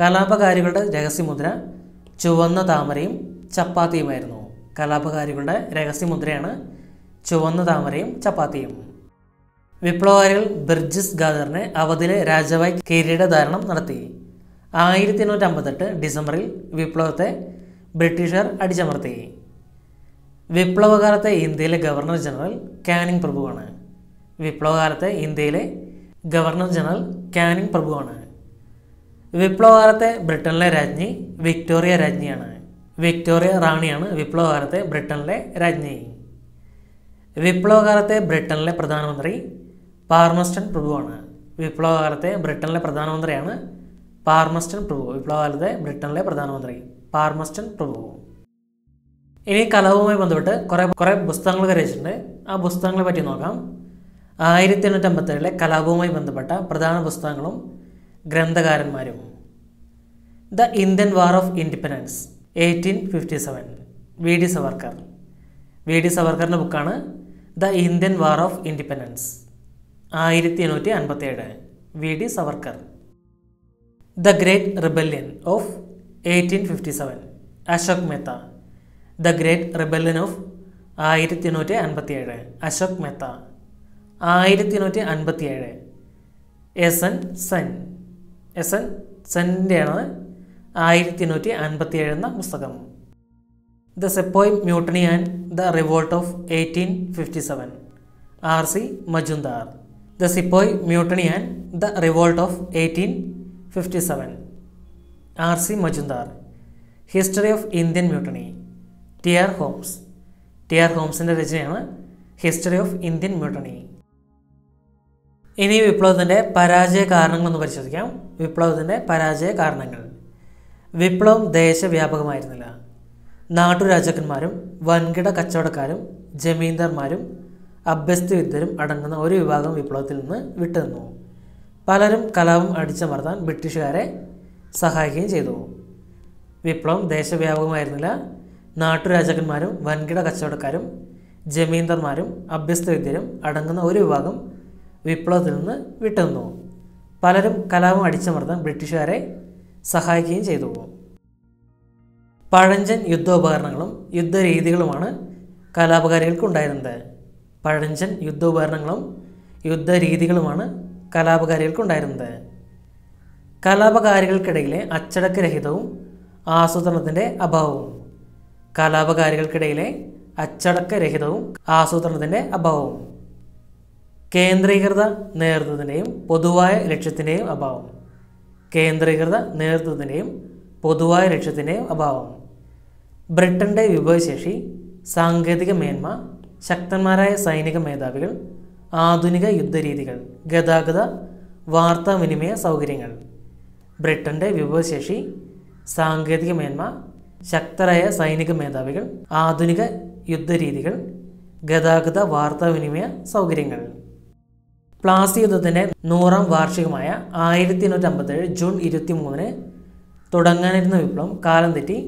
കലാപകാരികളുടെ രഹസ്യമുദ്ര ചുവന്ന താമരയും ചപ്പാത്തിയുമായിരുന്നു. കലാപകാരികളുടെ രഹസ്യമുദ്രയാണ് ചുവന്ന താമരയും ചപ്പാത്തിയും. വിപ്ലവകാരികൾ ബിർജിസ് ഗാദറിനെ അവധിലെ രാജാവായി കിരീടധാരണം നടത്തി. ആയിരത്തി എണ്ണൂറ്റി അമ്പത്തെട്ട് ഡിസംബറിൽ വിപ്ലവത്തെ ബ്രിട്ടീഷുകാർ അടിച്ചമർത്തി. വിപ്ലവകാലത്തെ ഇന്ത്യയിലെ ഗവർണർ ജനറൽ കാനിങ് പ്രഭുവാണ്. വിപ്ലവകാലത്തെ ഇന്ത്യയിലെ ഗവർണർ ജനറൽ കാനിങ് പ്രഭുവാണ്. വിപ്ലവകാലത്തെ ബ്രിട്ടനിലെ രാജ്ഞി വിക്ടോറിയ രാജ്ഞിയാണ്. വിക്ടോറിയ റാണിയാണ് വിപ്ലവകാലത്തെ ബ്രിട്ടനിലെ രാജ്ഞി. വിപ്ലവകാലത്തെ ബ്രിട്ടനിലെ പ്രധാനമന്ത്രി പാർമസ്റ്റൺ പ്രഭുവാണ്. വിപ്ലവകാലത്തെ ബ്രിട്ടനിലെ പ്രധാനമന്ത്രിയാണ് പാർമസ്റ്റൺ പ്രഭു. വിപ്ലവകാലത്തെ ബ്രിട്ടനിലെ പ്രധാനമന്ത്രി പാർമസ്റ്റൺ പ്രഭു. ഇനി കലഹവുമായി ബന്ധപ്പെട്ട് കുറേ കുറേ പുസ്തകങ്ങൾ രചിച്ചിട്ടുണ്ട് ആ പുസ്തകങ്ങളെ പറ്റി നോക്കാം. ആയിരത്തി എണ്ണൂറ്റി അമ്പത്തേഴിലെ കലാപവുമായി ബന്ധപ്പെട്ട പ്രധാന പുസ്തകങ്ങളും ഗ്രന്ഥകാരന്മാരും. The Indian war of independence eighteen fifty seven V D Savarkar. V D സവർക്കറിന്റെ ബുക്കാണ് the Indian war of independence. ആയിരത്തി എണ്ണൂറ്റി അൻപത്തേഴ് V. D. Savarkar. The great rebellion of eighteen fifty seven. Ashok Mehta. The great rebellion of ആയിരത്തി എണ്ണൂറ്റി അൻപത്തിയേഴ് അശോക് മെത്ത. ആയിരത്തി എണ്ണൂറ്റി അൻപത്തിയേഴ് S. N. Sen. S. N. സെന്റെയാണ് ആയിരത്തി എണ്ണൂറ്റി അൻപത്തിയേഴ് എന്ന പുസ്തകം. The sepoy mutiny and the revolt of eighteen fifty seven. R. C. Majumdar the sepoy mutiny and the revolt of eighteen fifty seven. R C Majumdar history of Indian mutiny. T R Holmes. T R ഹോംസിന്റെ രചനയാണ് history of Indian mutiny. ഇനി വിപ്ലവത്തിന്റെ പരാജയ കാരണങ്ങളൊന്ന് പരിശോധിക്കാം. വിപ്ലവത്തിന്റെ പരാജയ കാരണങ്ങൾ. വിപ്ലവം ദേശവ്യാപകമായിരുന്നില്ല. നാട്ടുരാജാക്കന്മാരും വൻകിട കച്ചവടക്കാരും ജമീന്ദാർമാരും അഭ്യസ്തവിദ്യരും അടങ്ങുന്ന ഒരു വിഭാഗം വിപ്ലവത്തിൽ നിന്ന് വിട്ടുനിന്നു. പലരും കലാപം അടിച്ചമർത്താൻ ബ്രിട്ടീഷുകാരെ സഹായിക്കുകയും ചെയ്തു. വിപ്ലവം ദേശവ്യാപകമായിരുന്നില്ല. നാട്ടുരാജാക്കന്മാരും വൻകിട കച്ചവടക്കാരും ജമീന്ദർമാരും അഭ്യസ്തവിദ്യരും അടങ്ങുന്ന ഒരു വിഭാഗം വിപ്ലവത്തിൽ നിന്ന് വിട്ടുനിന്നു. പലരും കലാപം അടിച്ചമർത്താൻ ബ്രിട്ടീഷുകാരെ സഹായിക്കുകയും ചെയ്തു. പഴഞ്ചൻ യുദ്ധോപകരണങ്ങളും യുദ്ധരീതികളുമാണ് കലാപകാരികൾക്ക് ഉണ്ടായിരുന്നത് പഴഞ്ചൻ യുദ്ധോപകരണങ്ങളും യുദ്ധരീതികളുമാണ് കലാപകാരികൾക്ക് ഉണ്ടായിരുന്നത് കലാപകാരികൾക്കിടയിലെ അച്ചടക്കരഹിതവും ആസൂത്രണത്തിന്റെ അഭാവവും. കലാപകാരികൾക്കിടയിലെ അച്ചടക്കരഹിതവും ആസൂത്രണത്തിന്റെ അഭാവവും. കേന്ദ്രീകൃത നേതൃത്വത്തിന്റെയും പൊതുവായ ലക്ഷ്യത്തിന്റെയും അഭാവം. കേന്ദ്രീകൃത നേതൃത്വത്തിന്റെയും പൊതുവായ ലക്ഷ്യത്തിന്റെയും അഭാവം. ബ്രിട്ടന്റെ വിഭവശേഷി സാങ്കേതിക മേന്മ ശക്തന്മാരായ സൈനിക മേധാവികൾ ആധുനിക യുദ്ധരീതികൾ ഗതാഗത വാർത്താവിനിമയ സൗകര്യങ്ങൾ ബ്രിട്ടന്റെ വിഭവശേഷി സാങ്കേതിക മേന്മ ശക്തരായ സൈനിക മേധാവികൾ ആധുനിക യുദ്ധരീതികൾ ഗതാഗത വാർത്താവിനിമയ സൗകര്യങ്ങൾ. പ്ലാസി യുദ്ധത്തിന്റെ നൂറാം വാർഷികമായ ആയിരത്തി എണ്ണൂറ്റി അമ്പത്തേഴ് ജൂൺ ഇരുപത്തി മൂന്നിന് തുടങ്ങാനിരുന്ന വിപ്ലവം കാലം തെറ്റി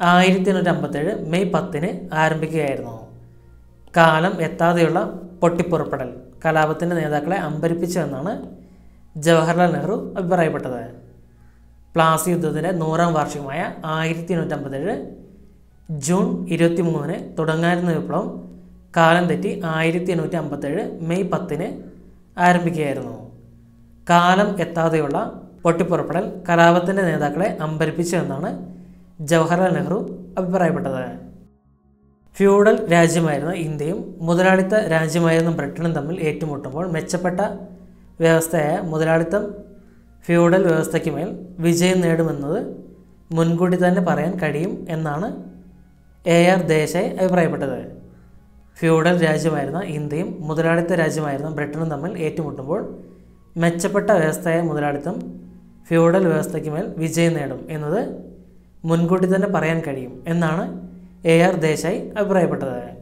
ആയിരത്തി എണ്ണൂറ്റി അമ്പത്തേഴ് മെയ് പത്തിന് ആരംഭിക്കുകയായിരുന്നു. കാലം എത്താതെയുള്ള പൊട്ടിപ്പുറപ്പെടൽ. കലാപത്തിന്റെ നേതാക്കളെ അമ്പരിപ്പിച്ചുവെന്നാണ് ജവഹർലാൽ നെഹ്റു അഭിപ്രായപ്പെട്ടത്. പ്ലാസി യുദ്ധത്തിന്റെ നൂറാം വാർഷികമായ ആയിരത്തി എണ്ണൂറ്റമ്പത്തേഴ് ജൂൺ ഇരുപത്തി മൂന്നിന് തുടങ്ങാനിരുന്ന വിപ്ലവം കാലം തെറ്റി ആയിരത്തി എണ്ണൂറ്റി അമ്പത്തേഴ് മെയ് പത്തിന് ആരംഭിക്കുകയായിരുന്നു. കാലം എത്താതെയുള്ള പൊട്ടിപ്പുറപ്പെടൽ കലാപത്തിന്റെ നേതാക്കളെ അമ്പരിപ്പിച്ചു എന്നാണ് ജവഹർലാൽ നെഹ്റു അഭിപ്രായപ്പെട്ടത്. ഫ്യൂഡൽ രാജ്യമായിരുന്ന ഇന്ത്യയും മുതലാളിത്ത രാജ്യമായിരുന്ന ബ്രിട്ടനും തമ്മിൽ ഏറ്റുമുട്ടുമ്പോൾ മെച്ചപ്പെട്ട വ്യവസ്ഥയായ മുതലാളിത്തം ഫ്യൂഡൽ വ്യവസ്ഥയ്ക്ക് മേൽ വിജയം നേടുമെന്നത് മുൻകൂട്ടി തന്നെ പറയാൻ കഴിയും എന്നാണ് എ ആർ ദേശായി അഭിപ്രായപ്പെട്ടത്. ഫ്യൂഡൽ രാജ്യമായിരുന്ന ഇന്ത്യയും മുതലാളിത്ത രാജ്യമായിരുന്ന ബ്രിട്ടനും തമ്മിൽ ഏറ്റുമുട്ടുമ്പോൾ മെച്ചപ്പെട്ട വ്യവസ്ഥയായ മുതലാളിത്തം ഫ്യൂഡൽ വ്യവസ്ഥയ്ക്ക് മേൽ വിജയം നേടും എന്നത് മുൻകൂട്ടി തന്നെ പറയാൻ കഴിയും എന്നാണ് എ ആർ ദേശായി അഭിപ്രായപ്പെട്ടത്.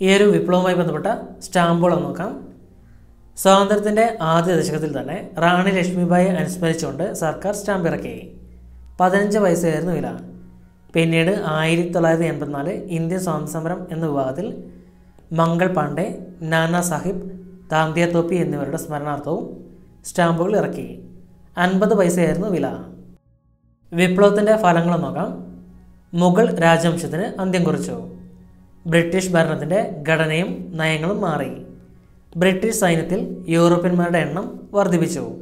ഈ ഒരു വിപ്ലവവുമായി ബന്ധപ്പെട്ട സ്റ്റാമ്പുകൾ നോക്കാം. സ്വാതന്ത്ര്യത്തിന്റെ ആദ്യ ദശകത്തിൽ തന്നെ റാണി ലക്ഷ്മിബായി അനുസ്മരിച്ചുകൊണ്ട് സർക്കാർ സ്റ്റാമ്പ് ഇറക്കി. പതിനഞ്ച് പൈസയായിരുന്നു വില. പിന്നീട് ആയിരത്തി തൊള്ളായിരത്തി എൺപത്തിനാല് ഇന്ത്യൻ സ്വാതന്ത്ര്യ സമരം എന്ന വിഭാഗത്തിൽ മംഗൾ പാണ്ഡെ നാനാ സാഹിബ് താന്തിയ തോപ്പി എന്നിവരുടെ സ്മരണാർത്ഥവും സ്റ്റാമ്പുകൾ ഇറക്കി. അൻപത് പൈസയായിരുന്നു വില. വിപ്ലവത്തിന്റെ ഫലങ്ങൾ നോക്കാം. മുഗൾ രാജവംശത്തിന് അന്ത്യം കുറിച്ചു. ബ്രിട്ടീഷ് ഭരണത്തിന്റെ ഘടനയും നയങ്ങളും മാറി. ബ്രിട്ടീഷ് സൈന്യത്തിൽ യൂറോപ്യന്മാരുടെ എണ്ണം വർദ്ധിപ്പിച്ചു.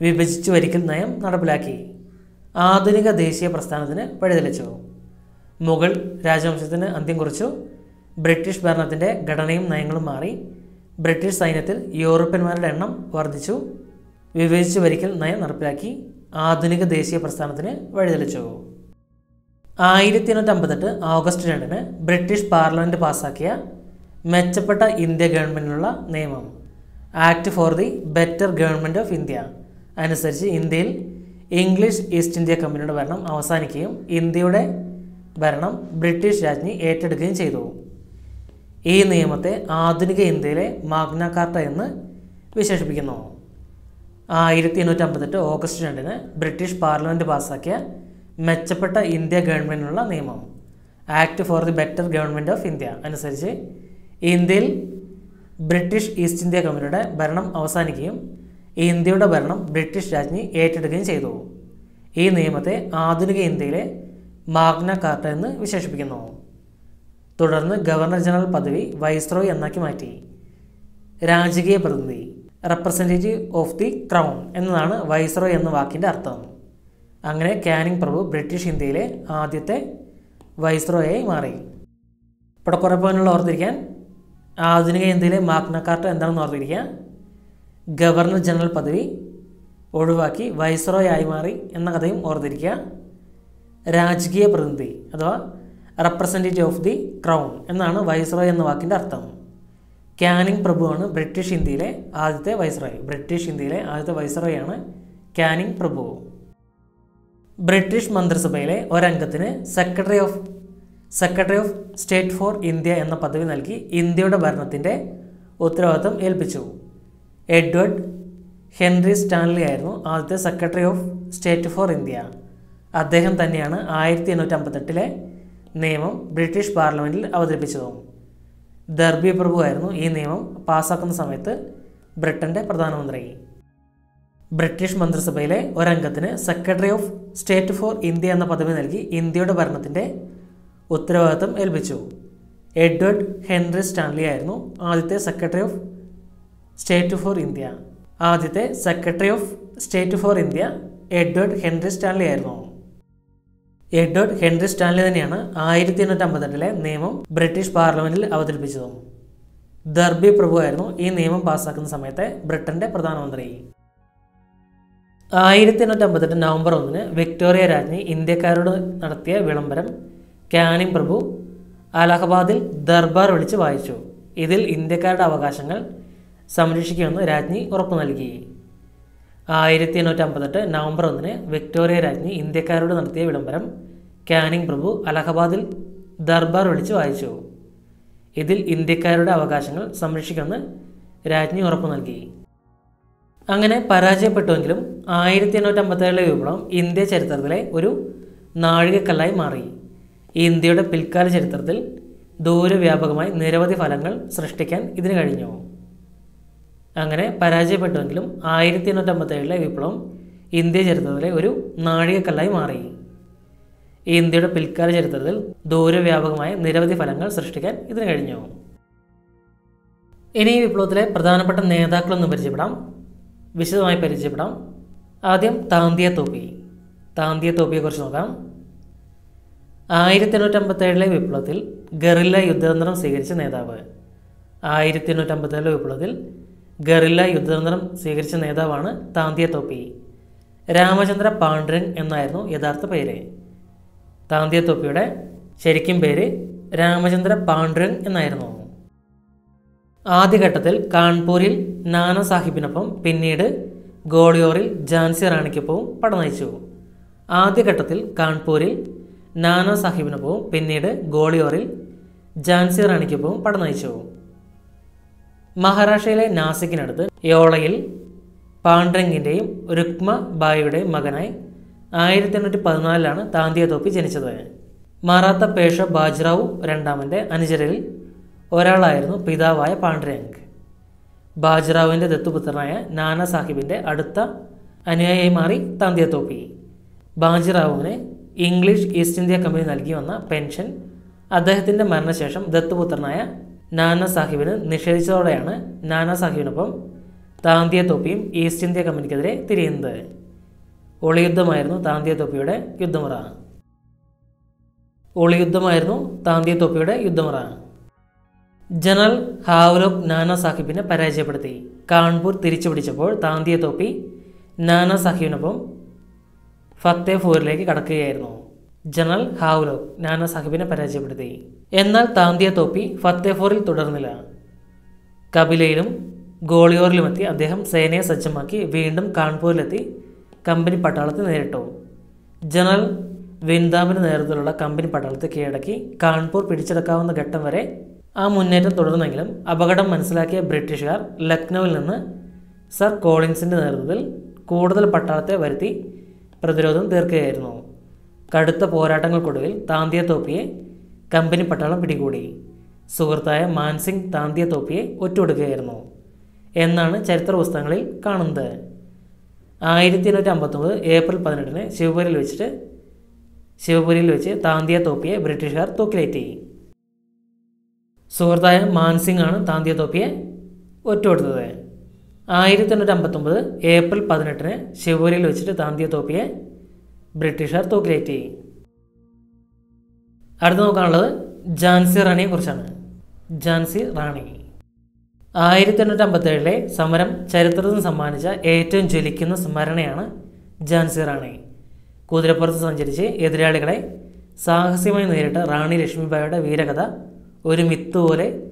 വിഭജിച്ചു വരിക്കൽ നയം നടപ്പിലാക്കി. ആധുനിക ദേശീയ പ്രസ്ഥാനത്തിന് വഴിതെളിച്ചു. മുഗൾ രാജവംശത്തിന് അന്ത്യം കുറിച്ചു. ബ്രിട്ടീഷ് ഭരണത്തിന്റെ ഘടനയും നയങ്ങളും മാറി. ബ്രിട്ടീഷ് സൈന്യത്തിൽ യൂറോപ്യന്മാരുടെ എണ്ണം വർദ്ധിച്ചു. വിഭജിച്ചു വരിക്കൽ നയം നടപ്പിലാക്കി. ആധുനിക ദേശീയ പ്രസ്ഥാനത്തിന് വഴിതെളിച്ചു. ആയിരത്തി എണ്ണൂറ്റി അമ്പത്തെട്ട് ഓഗസ്റ്റ് രണ്ടിന് ബ്രിട്ടീഷ് പാർലമെന്റ് പാസ്സാക്കിയ മെച്ചപ്പെട്ട ഇന്ത്യ ഗവൺമെന്റിനുള്ള നിയമം. Act for the better government of India അനുസരിച്ച് ഇന്ത്യയിൽ ഇംഗ്ലീഷ് ഈസ്റ്റ് ഇന്ത്യ കമ്പനിയുടെ ഭരണം അവസാനിക്കുകയും ഇന്ത്യയുടെ ഭരണം ബ്രിട്ടീഷ് രാജ്ഞി ഏറ്റെടുക്കുകയും ചെയ്തു. ഈ നിയമത്തെ ആധുനിക ഇന്ത്യയിലെ മാഗ്നാകാർട്ട എന്ന് വിശേഷിപ്പിക്കുന്നു. ആയിരത്തി എണ്ണൂറ്റി അമ്പത്തെട്ട് ഓഗസ്റ്റ് രണ്ടിന് ബ്രിട്ടീഷ് പാർലമെന്റ് പാസാക്കിയ മെച്ചപ്പെട്ട ഇന്ത്യ ഗവൺമെന്റിനുള്ള നിയമം. Act for the better government of India അനുസരിച്ച് ഇന്ത്യയിൽ ബ്രിട്ടീഷ് ഈസ്റ്റ് ഇന്ത്യ കമ്പനിയുടെ ഭരണം അവസാനിക്കുകയും ഇന്ത്യയുടെ ഭരണം ബ്രിട്ടീഷ് രാജ്ഞി ഏറ്റെടുക്കുകയും ചെയ്തു. ഈ നിയമത്തെ ആധുനിക ഇന്ത്യയിലെ മാഗ്ന കാർട്ട എന്ന് വിശേഷിപ്പിക്കുന്നു. തുടർന്ന് ഗവർണർ ജനറൽ പദവി വൈസ്രോയ് എന്നാക്കി മാറ്റി. രാജകീയ പ്രതിനിധി റെപ്രസെന്റേറ്റീവ് ഓഫ് ദി ക്രൗൺ എന്നതാണ് വൈസ്രോയ് എന്ന വാക്കിന്റെ അർത്ഥം. അങ്ങനെ കാനിങ് പ്രഭു ബ്രിട്ടീഷ് ഇന്ത്യയിലെ ആദ്യത്തെ വൈസ്രോയായി മാറി. ഇവിടെ കുറേ പോയിന്റുകൾ ഓർത്തിരിക്കാൻ. ആധുനിക ഇന്ത്യയിലെ മാഗ്ന കാർട്ട എന്താണെന്ന് ഓർത്തിരിക്കുക. ഗവർണർ ജനറൽ പദവി ഒഴിവാക്കി വൈസ്രോയ് ആയി മാറി എന്ന കഥയും ഓർത്തിരിക്കുക. രാജകീയ പ്രതിനിധി അഥവാ റെപ്രസെന്റേറ്റീവ് ഓഫ് ദി ക്രൗൺ എന്നാണ് വൈസ്രോയ് എന്ന വാക്കിന്റെ അർത്ഥം. കാനിങ് പ്രഭുവാണ് ബ്രിട്ടീഷ് ഇന്ത്യയിലെ ആദ്യത്തെ വൈസ്രോയ്. ബ്രിട്ടീഷ് ഇന്ത്യയിലെ ആദ്യത്തെ വൈസ്രോയാണ് കാനിങ് പ്രഭു. ബ്രിട്ടീഷ് മന്ത്രിസഭയിലെ ഒരംഗത്തിന് secretary of secretary of state for India എന്ന പദവി നൽകി ഇന്ത്യയുടെ ഭരണത്തിന്റെ ഉത്തരവാദിത്തം ഏൽപ്പിച്ചു. എഡ്വേർഡ് ഹെൻറി സ്റ്റാൻലി ആയിരുന്നു ആദ്യത്തെ secretary of state for India. അദ്ദേഹം തന്നെയാണ് ആയിരത്തി എണ്ണൂറ്റി അമ്പത്തെട്ടിലെ നിയമം ബ്രിട്ടീഷ് പാർലമെന്റിൽ അവതരിപ്പിച്ചതും. ദർബി പ്രഭു ആയിരുന്നു ഈ നിയമം പാസ്സാക്കുന്ന സമയത്ത് ബ്രിട്ടന്റെ പ്രധാനമന്ത്രി. ബ്രിട്ടീഷ് മന്ത്രിസഭയിലെ ഒരംഗത്തിന് secretary of state for India എന്ന പദവി നൽകി ഇന്ത്യയുടെ ഭരണത്തിന്റെ ഉത്തരവാദിത്തം ഏൽപ്പിച്ചു. എഡ്വേർഡ് ഹെൻറി സ്റ്റാൻലി ആയിരുന്നു ആദ്യത്തെ secretary of state for India. ആദ്യത്തെ secretary of state for India Edward Henry Stanley ആയിരുന്നു. എഡ്വേർഡ് ഹെൻറി സ്റ്റാൻലി തന്നെയാണ് ആയിരത്തി എണ്ണൂറ്റി അമ്പത്തെട്ടിലെ നിയമം ബ്രിട്ടീഷ് പാർലമെന്റിൽ അവതരിപ്പിച്ചതും. ദർബി പ്രഭു ആയിരുന്നു ഈ നിയമം പാസ്സാക്കുന്ന സമയത്തെ ബ്രിട്ടന്റെ പ്രധാനമന്ത്രി. ആയിരത്തി എണ്ണൂറ്റി അമ്പത്തെട്ട് നവംബർ ഒന്നിന് വിക്ടോറിയ രാജ്ഞി ഇന്ത്യക്കാരോട് നടത്തിയ വിളംബരം കാനിം പ്രഭു അലഹബാദിൽ ദർബാർ വിളിച്ച് വായിച്ചു. ഇതിൽ ഇന്ത്യക്കാരുടെ അവകാശങ്ങൾ സംരക്ഷിക്കുമെന്ന് രാജ്ഞി ഉറപ്പു നൽകി. ആയിരത്തി എണ്ണൂറ്റി അമ്പത്തെട്ട് നവംബർ ഒന്നിന് വിക്ടോറിയ രാജ്ഞി ഇന്ത്യക്കാരോട് നടത്തിയ വിളംബരം കാനിങ് പ്രഭു അലഹബാദിൽ ദർബാർ വിളിച്ച് വായിച്ചു. ഇതിൽ ഇന്ത്യക്കാരുടെ അവകാശങ്ങൾ സംരക്ഷിക്കുമെന്ന് രാജ്ഞി ഉറപ്പു നൽകി. അങ്ങനെ പരാജയപ്പെട്ടുവെങ്കിലും ആയിരത്തി എണ്ണൂറ്റി അമ്പത്തേഴിലെ വിപ്ലവം ഇന്ത്യ ചരിത്രത്തിലെ ഒരു നാഴികക്കല്ലായി മാറി. ഇന്ത്യയുടെ പിൽക്കാല ചരിത്രത്തിൽ ദൂരവ്യാപകമായി നിരവധി ഫലങ്ങൾ സൃഷ്ടിക്കാൻ ഇതിന് കഴിഞ്ഞു. അങ്ങനെ പരാജയപ്പെട്ടുവെങ്കിലും ആയിരത്തി എണ്ണൂറ്റി അമ്പത്തേഴിലെ വിപ്ലവം ഇന്ത്യ ചരിത്രത്തിലെ ഒരു നാഴികക്കല്ലായി മാറി. ഇന്ത്യയുടെ പിൽക്കാല ചരിത്രത്തിൽ ദൂരവ്യാപകമായ നിരവധി ഫലങ്ങൾ സൃഷ്ടിക്കാൻ ഇതിന് കഴിഞ്ഞു. ഇനി ഈ വിപ്ലവത്തിലെ പ്രധാനപ്പെട്ട നേതാക്കളൊന്ന് പരിചയപ്പെടാം. വിശദമായി പരിചയപ്പെടാം. ആദ്യം താന്തിയ തോപ്പി താന്തിയ തോപ്പിയെക്കുറിച്ച് നോക്കാം. ആയിരത്തി എണ്ണൂറ്റി അമ്പത്തേഴിലെ വിപ്ലവത്തിൽ ഗറില്ല യുദ്ധതന്ത്രം സ്വീകരിച്ച നേതാവ്. ആയിരത്തി എണ്ണൂറ്റി അമ്പത്തേഴിലെ വിപ്ലവത്തിൽ ഗറില്ല യുദ്ധതന്ത്രം സ്വീകരിച്ച നേതാവാണ് താന്തിയ തോപ്പി രാമചന്ദ്ര പാണ്ഡ്രൻ എന്നായിരുന്നു യഥാർത്ഥ പേര്. താന്തിയ തോപ്പിയുടെ ശരിക്കും പേര് രാമചന്ദ്ര പാണ്ഡ്രൻ എന്നായിരുന്നു. ആദ്യഘട്ടത്തിൽ കാൺപൂരിൽ നാനാ സാഹിബിനൊപ്പം പിന്നീട് ഗോളിയോറിൽ ഝാൻസി റാണിക്കൊപ്പവും പടനയിച്ചു ആദ്യഘട്ടത്തിൽ കാൺപൂരിൽ നാനാ സാഹിബിനൊപ്പവും പിന്നീട് ഗോളിയോറിൽ ഝാൻസി റാണിക്കൊപ്പവും പടനയിച്ചു മഹാരാഷ്ട്രയിലെ നാസിക്കിനടുത്ത് യോളയിൽ പാണ്ഡ്രങ്കിന്റെയും രുക്മ ബായിയുടെയും മകനായി ആയിരത്തി എണ്ണൂറ്റി പതിനാലിലാണ് താന്തിയ തോപ്പി ജനിച്ചത്. മറാത്ത പേഷ ബാജ്റാവു രണ്ടാമന്റെ അനുചരരിൽ ഒരാളായിരുന്നു പിതാവായ പാണ്ഡ്രങ്ക്. ബാജ്റാവുവിന്റെ ദത്തുപുത്രനായ നാനാ സാഹിബിന്റെ അടുത്ത അനുയായി മാറി താന്തിയ തോപ്പി. ബാജിറാവുവിന് ഇംഗ്ലീഷ് ഈസ്റ്റ് ഇന്ത്യ കമ്പനി നൽകി വന്ന പെൻഷൻ അദ്ദേഹത്തിന്റെ മരണശേഷം ദത്തുപുത്രനായ നാനാ സാഹിബിന് നിഷേധിച്ചതോടെയാണ് നാനാ സാഹിബിനൊപ്പം താന്തിയ തോപ്പിയും ഈസ്റ്റ് ഇന്ത്യ കമ്പനിക്കെതിരെ തിരിയുന്നത്. ഒളിയുദ്ധമായിരുന്നു താന്തിയ തോപ്പിയുടെ യുദ്ധമുറ. ഒളിയുദ്ധമായിരുന്നു താന്തിയ തോപ്പിയുടെ യുദ്ധമുറ. ജനറൽ ഹാവ്ലോക് നാനാ സാഹിബിനെ പരാജയപ്പെടുത്തി. കാൺപൂർ തിരിച്ചുപിടിച്ചപ്പോൾ താന്തിയ തോപ്പി നാനാ സാഹിബിനൊപ്പം ഫത്തേഫൂരിലേക്ക് കടക്കുകയായിരുന്നു. ജനറൽ ഹാവ്ലോക് നാനാ സാഹിബിനെ പരാജയപ്പെടുത്തി. എന്നാൽ താന്തിയ തോപ്പി ഫത്തേഫൂറിൽ തുടർന്നില്ല. കപിലയിലും ഗോളിയോറിലുമെത്തി അദ്ദേഹം സേനയെ സജ്ജമാക്കി വീണ്ടും കാൺപൂരിലെത്തി കമ്പനി പട്ടാളത്തെ നേരിട്ടു. ജനറൽ വിൻദാമിന് നേതൃത്വത്തിലുള്ള കമ്പനി പട്ടാളത്തെ കീഴടക്കി കാൺപൂർ പിടിച്ചെടുക്കാവുന്ന ഘട്ടം വരെ ആ മുന്നേറ്റം തുടർന്നെങ്കിലും അപകടം മനസ്സിലാക്കിയ ബ്രിട്ടീഷുകാർ ലക്നൌവിൽ നിന്ന് സർ കോളിൻസിന്റെ നേതൃത്വത്തിൽ കൂടുതൽ പട്ടാളത്തെ വരുത്തി പ്രതിരോധം തീർക്കുകയായിരുന്നു. കടുത്ത പോരാട്ടങ്ങൾക്കൊടുവിൽ താന്തിയ തോപ്പിയെ കമ്പനി പട്ടാളം പിടികൂടി. സുഹൃത്തായ മാൻസിംഗ് താന്തിയ തോപ്പിയെ ഒറ്റുകൊടുക്കുകയായിരുന്നു എന്നാണ് ചരിത്ര പുസ്തകങ്ങളിൽ കാണുന്നത്. ആയിരത്തി എണ്ണൂറ്റി അമ്പത്തൊമ്പത് ഏപ്രിൽ പതിനെട്ടിന് ശിവപുരിയിൽ വെച്ചിട്ട് ശിവപുരിയിൽ വെച്ച് താന്തിയ തോപ്പിയെ ബ്രിട്ടീഷുകാർ തൂക്കിലേറ്റി. സുഹൃത്തായ മാൻസിംഗ് ആണ് താന്തിയ തോപ്പിയെ ഒറ്റുകൊടുത്തത് ആയിരത്തി എണ്ണൂറ്റി അമ്പത്തൊമ്പത് ഏപ്രിൽ പതിനെട്ടിന് ശിവപുരിയിൽ വെച്ചിട്ട് താന്തിയ തോപ്പിയെ ബ്രിട്ടീഷുകാർ തൂക്കിലേറ്റി. അടുത്ത് നോക്കാനുള്ളത് ജാൻസി റാണിയെ കുറിച്ചാണ്. ജാൻസി റാണി. ആയിരത്തി എണ്ണൂറ്റി അമ്പത്തേഴിലെ സമരം ചരിത്രത്തിന് സമ്മാനിച്ച ഏറ്റവും ജ്വലിക്കുന്ന സ്മരണയാണ് ജാൻസി റാണി. കുതിരപ്പുറത്ത് സഞ്ചരിച്ച് എതിരാളികളെ സാഹസ്യമായി നേരിട്ട റാണി ലക്ഷ്മിബായിയുടെ വീരകഥ ഒരു മിത്ത് പോലെ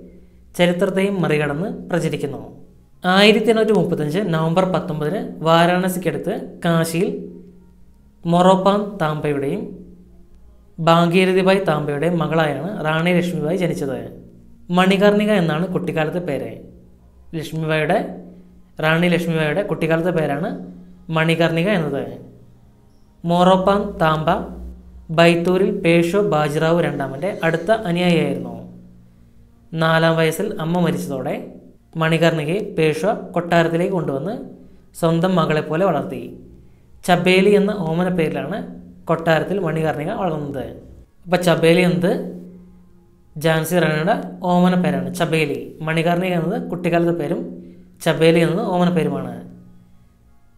ചരിത്രത്തെയും മറികടന്ന് പ്രചരിക്കുന്നു. ആയിരത്തി എണ്ണൂറ്റി മുപ്പത്തഞ്ച് നവംബർ പത്തൊമ്പതിന് വാരാണസിക്കടുത്ത് കാശിയിൽ മൊറോപ്പാൻ താമ്പയുടെയും ഭാഗീരഥിബായ് താമ്പയുടെയും മകളായാണ് റാണി ലക്ഷ്മിബായി ജനിച്ചത്. മണികർണിക എന്നാണ് കുട്ടിക്കാലത്തെ പേര്. ലക്ഷ്മിബായിയുടെ റാണി ലക്ഷ്മിബായിയുടെ കുട്ടിക്കാലത്തെ പേരാണ് മണികർണിക എന്നത്. മോറോപ്പാൻ താമ്പ ബൈത്തൂരിൽ പേഷോ ബാജിറാവു രണ്ടാമന്റെ അടുത്ത അനുയായിയായിരുന്നു. നാലാം വയസ്സിൽ അമ്മ മരിച്ചതോടെ മണികർണികയെ പേഷ്വ കൊട്ടാരത്തിലേക്ക് കൊണ്ടുവന്ന് സ്വന്തം മകളെപ്പോലെ വളർത്തി. ചബേലി എന്ന ഓമന പേരിലാണ് കൊട്ടാരത്തിൽ മണികർണിക വളർന്നത്. അപ്പോൾ ചബേലി എന്നത് ജാൻസി റാണിയുടെ ഓമന പേരാണ്. ചബേലി. മണികർണിക എന്നത് കുട്ടിക്കാലത്തെ പേരും ചബേലി എന്നത് ഓമന പേരുമാണ്.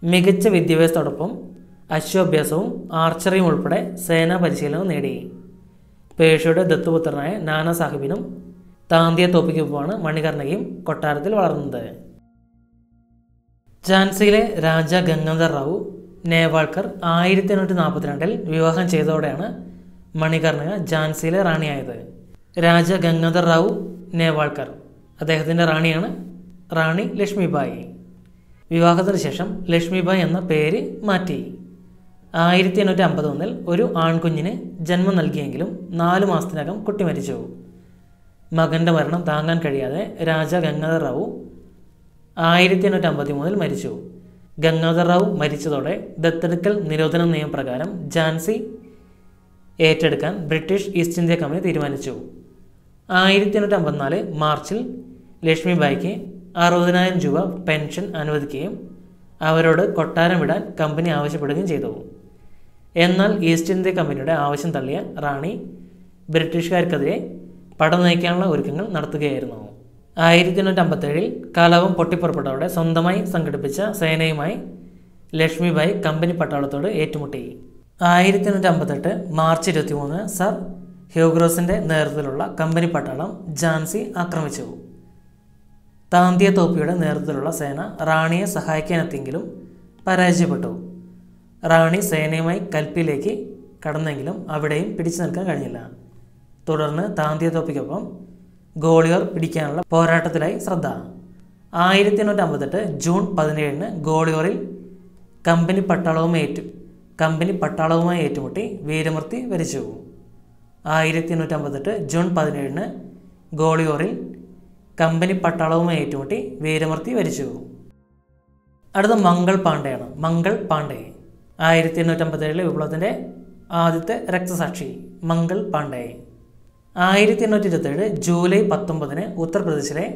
മികച്ച വിദ്യാഭ്യാസത്തോടൊപ്പം അശ്വാഭ്യാസവും ആർച്ചറിയും ഉൾപ്പെടെ സേനാ പരിശീലനവും നേടി. പേഷയുടെ ദത്തുപുത്രനായ നാനാ സാഹിബിനും താന്തിയ തോപ്പിക്കുമാണ് മണികർണകയും കൊട്ടാരത്തിൽ വളർന്നത്. ഝാൻസിയിലെ രാജ ഗംഗാധർ റാവു നേവാൾക്കർ ആയിരത്തി എണ്ണൂറ്റി നാൽപ്പത്തിരണ്ടിൽ വിവാഹം ചെയ്തതോടെയാണ് മണികർണിക ഝാൻസിയിലെ റാണിയായത്. രാജ ഗംഗാധർ റാവു നേവാൾക്കർ അദ്ദേഹത്തിന്റെ റാണിയാണ് റാണി ലക്ഷ്മിബായി. വിവാഹത്തിന് ശേഷം ലക്ഷ്മിബായി എന്ന പേര് മാറ്റി. ആയിരത്തി എണ്ണൂറ്റി അമ്പത്തൊന്നിൽ ഒരു ആൺകുഞ്ഞിന് ജന്മം നൽകിയെങ്കിലും നാല് മാസത്തിനകം കുട്ടി മരിച്ചു. മകന്റെ മരണം താങ്ങാൻ കഴിയാതെ രാജ ഗംഗാധർ റാവു ആയിരത്തി എണ്ണൂറ്റി അമ്പത്തി മൂന്നിൽ മരിച്ചു. ഗംഗാധർ റാവു മരിച്ചതോടെ ദത്തെടുക്കൽ നിരോധന നിയമപ്രകാരം ജാൻസി ഏറ്റെടുക്കാൻ ബ്രിട്ടീഷ് ഈസ്റ്റ് ഇന്ത്യ കമ്പനി തീരുമാനിച്ചു. ആയിരത്തി എണ്ണൂറ്റി അമ്പത്തിനാല് മാർച്ചിൽ ലക്ഷ്മിബായിക്ക് അറുപതിനായിരം രൂപ പെൻഷൻ അനുവദിക്കുകയും അവരോട് കൊട്ടാരം വിടാൻ കമ്പനി ആവശ്യപ്പെടുകയും ചെയ്തു. എന്നാൽ ഈസ്റ്റ് ഇന്ത്യ കമ്പനിയുടെ ആവശ്യം തള്ളിയ റാണി ബ്രിട്ടീഷുകാർക്കെതിരെ പട നയിക്കാനുള്ള ഒരുക്കങ്ങൾ നടത്തുകയായിരുന്നു. ആയിരത്തി എണ്ണൂറ്റി അമ്പത്തേഴിൽ കലാപം പൊട്ടിപ്പുറപ്പെട്ടതോടെ സ്വന്തമായി സംഘടിപ്പിച്ച സേനയുമായി ലക്ഷ്മിബായി കമ്പനി പട്ടാളത്തോട് ഏറ്റുമുട്ടി. ആയിരത്തി എണ്ണൂറ്റി അമ്പത്തെട്ട് മാർച്ച് ഇരുപത്തി മൂന്ന് സർ ഹ്യൂഗ്രോസിന്റെ നേതൃത്വത്തിലുള്ള കമ്പനി പട്ടാളം ജാൻസി ആക്രമിച്ചു. താന്തിയ തോപ്പിയുടെ നേതൃത്വത്തിലുള്ള സേന റാണിയെ സഹായിക്കാനെത്തിയെങ്കിലും പരാജയപ്പെട്ടു. റാണി സേനയുമായി കൽപ്പിയിലേക്ക് കടന്നെങ്കിലും അവിടെയും പിടിച്ചു നിൽക്കാൻ കഴിഞ്ഞില്ല. തുടർന്ന് താന്തിയ തോപ്പിക്കൊപ്പം ഗോളിയർ പിടിക്കാനുള്ള പോരാട്ടത്തിലായി ശ്രദ്ധ. ആയിരത്തി എണ്ണൂറ്റി അമ്പത്തെട്ട് ജൂൺ പതിനേഴിന് ഗോളിയോറിൽ കമ്പനി പട്ടാളവും ഏറ്റു കമ്പനി പട്ടാളവുമായി ഏറ്റുമുട്ടി വീരമൃത്തി വരിച്ചു. ആയിരത്തി എണ്ണൂറ്റി അമ്പത്തെട്ട് ജൂൺ പതിനേഴിന് ഗോളിയോറിൽ കമ്പനി പട്ടാളവുമായി ഏറ്റുമുട്ടി വീരമൃത്തി വരിച്ചു. അടുത്ത മംഗൾ പാണ്ഡെയാണ് മംഗൾ പാണ്ഡെ. ആയിരത്തി എണ്ണൂറ്റമ്പത്തേഴിലെ വിപ്ലവത്തിന്റെ ആദ്യത്തെ രക്തസാക്ഷി മംഗൾ പാണ്ഡെ. ആയിരത്തി എണ്ണൂറ്റി ഇരുപത്തേഴ് ജൂലൈ പത്തൊമ്പതിന് ഉത്തർപ്രദേശിലെ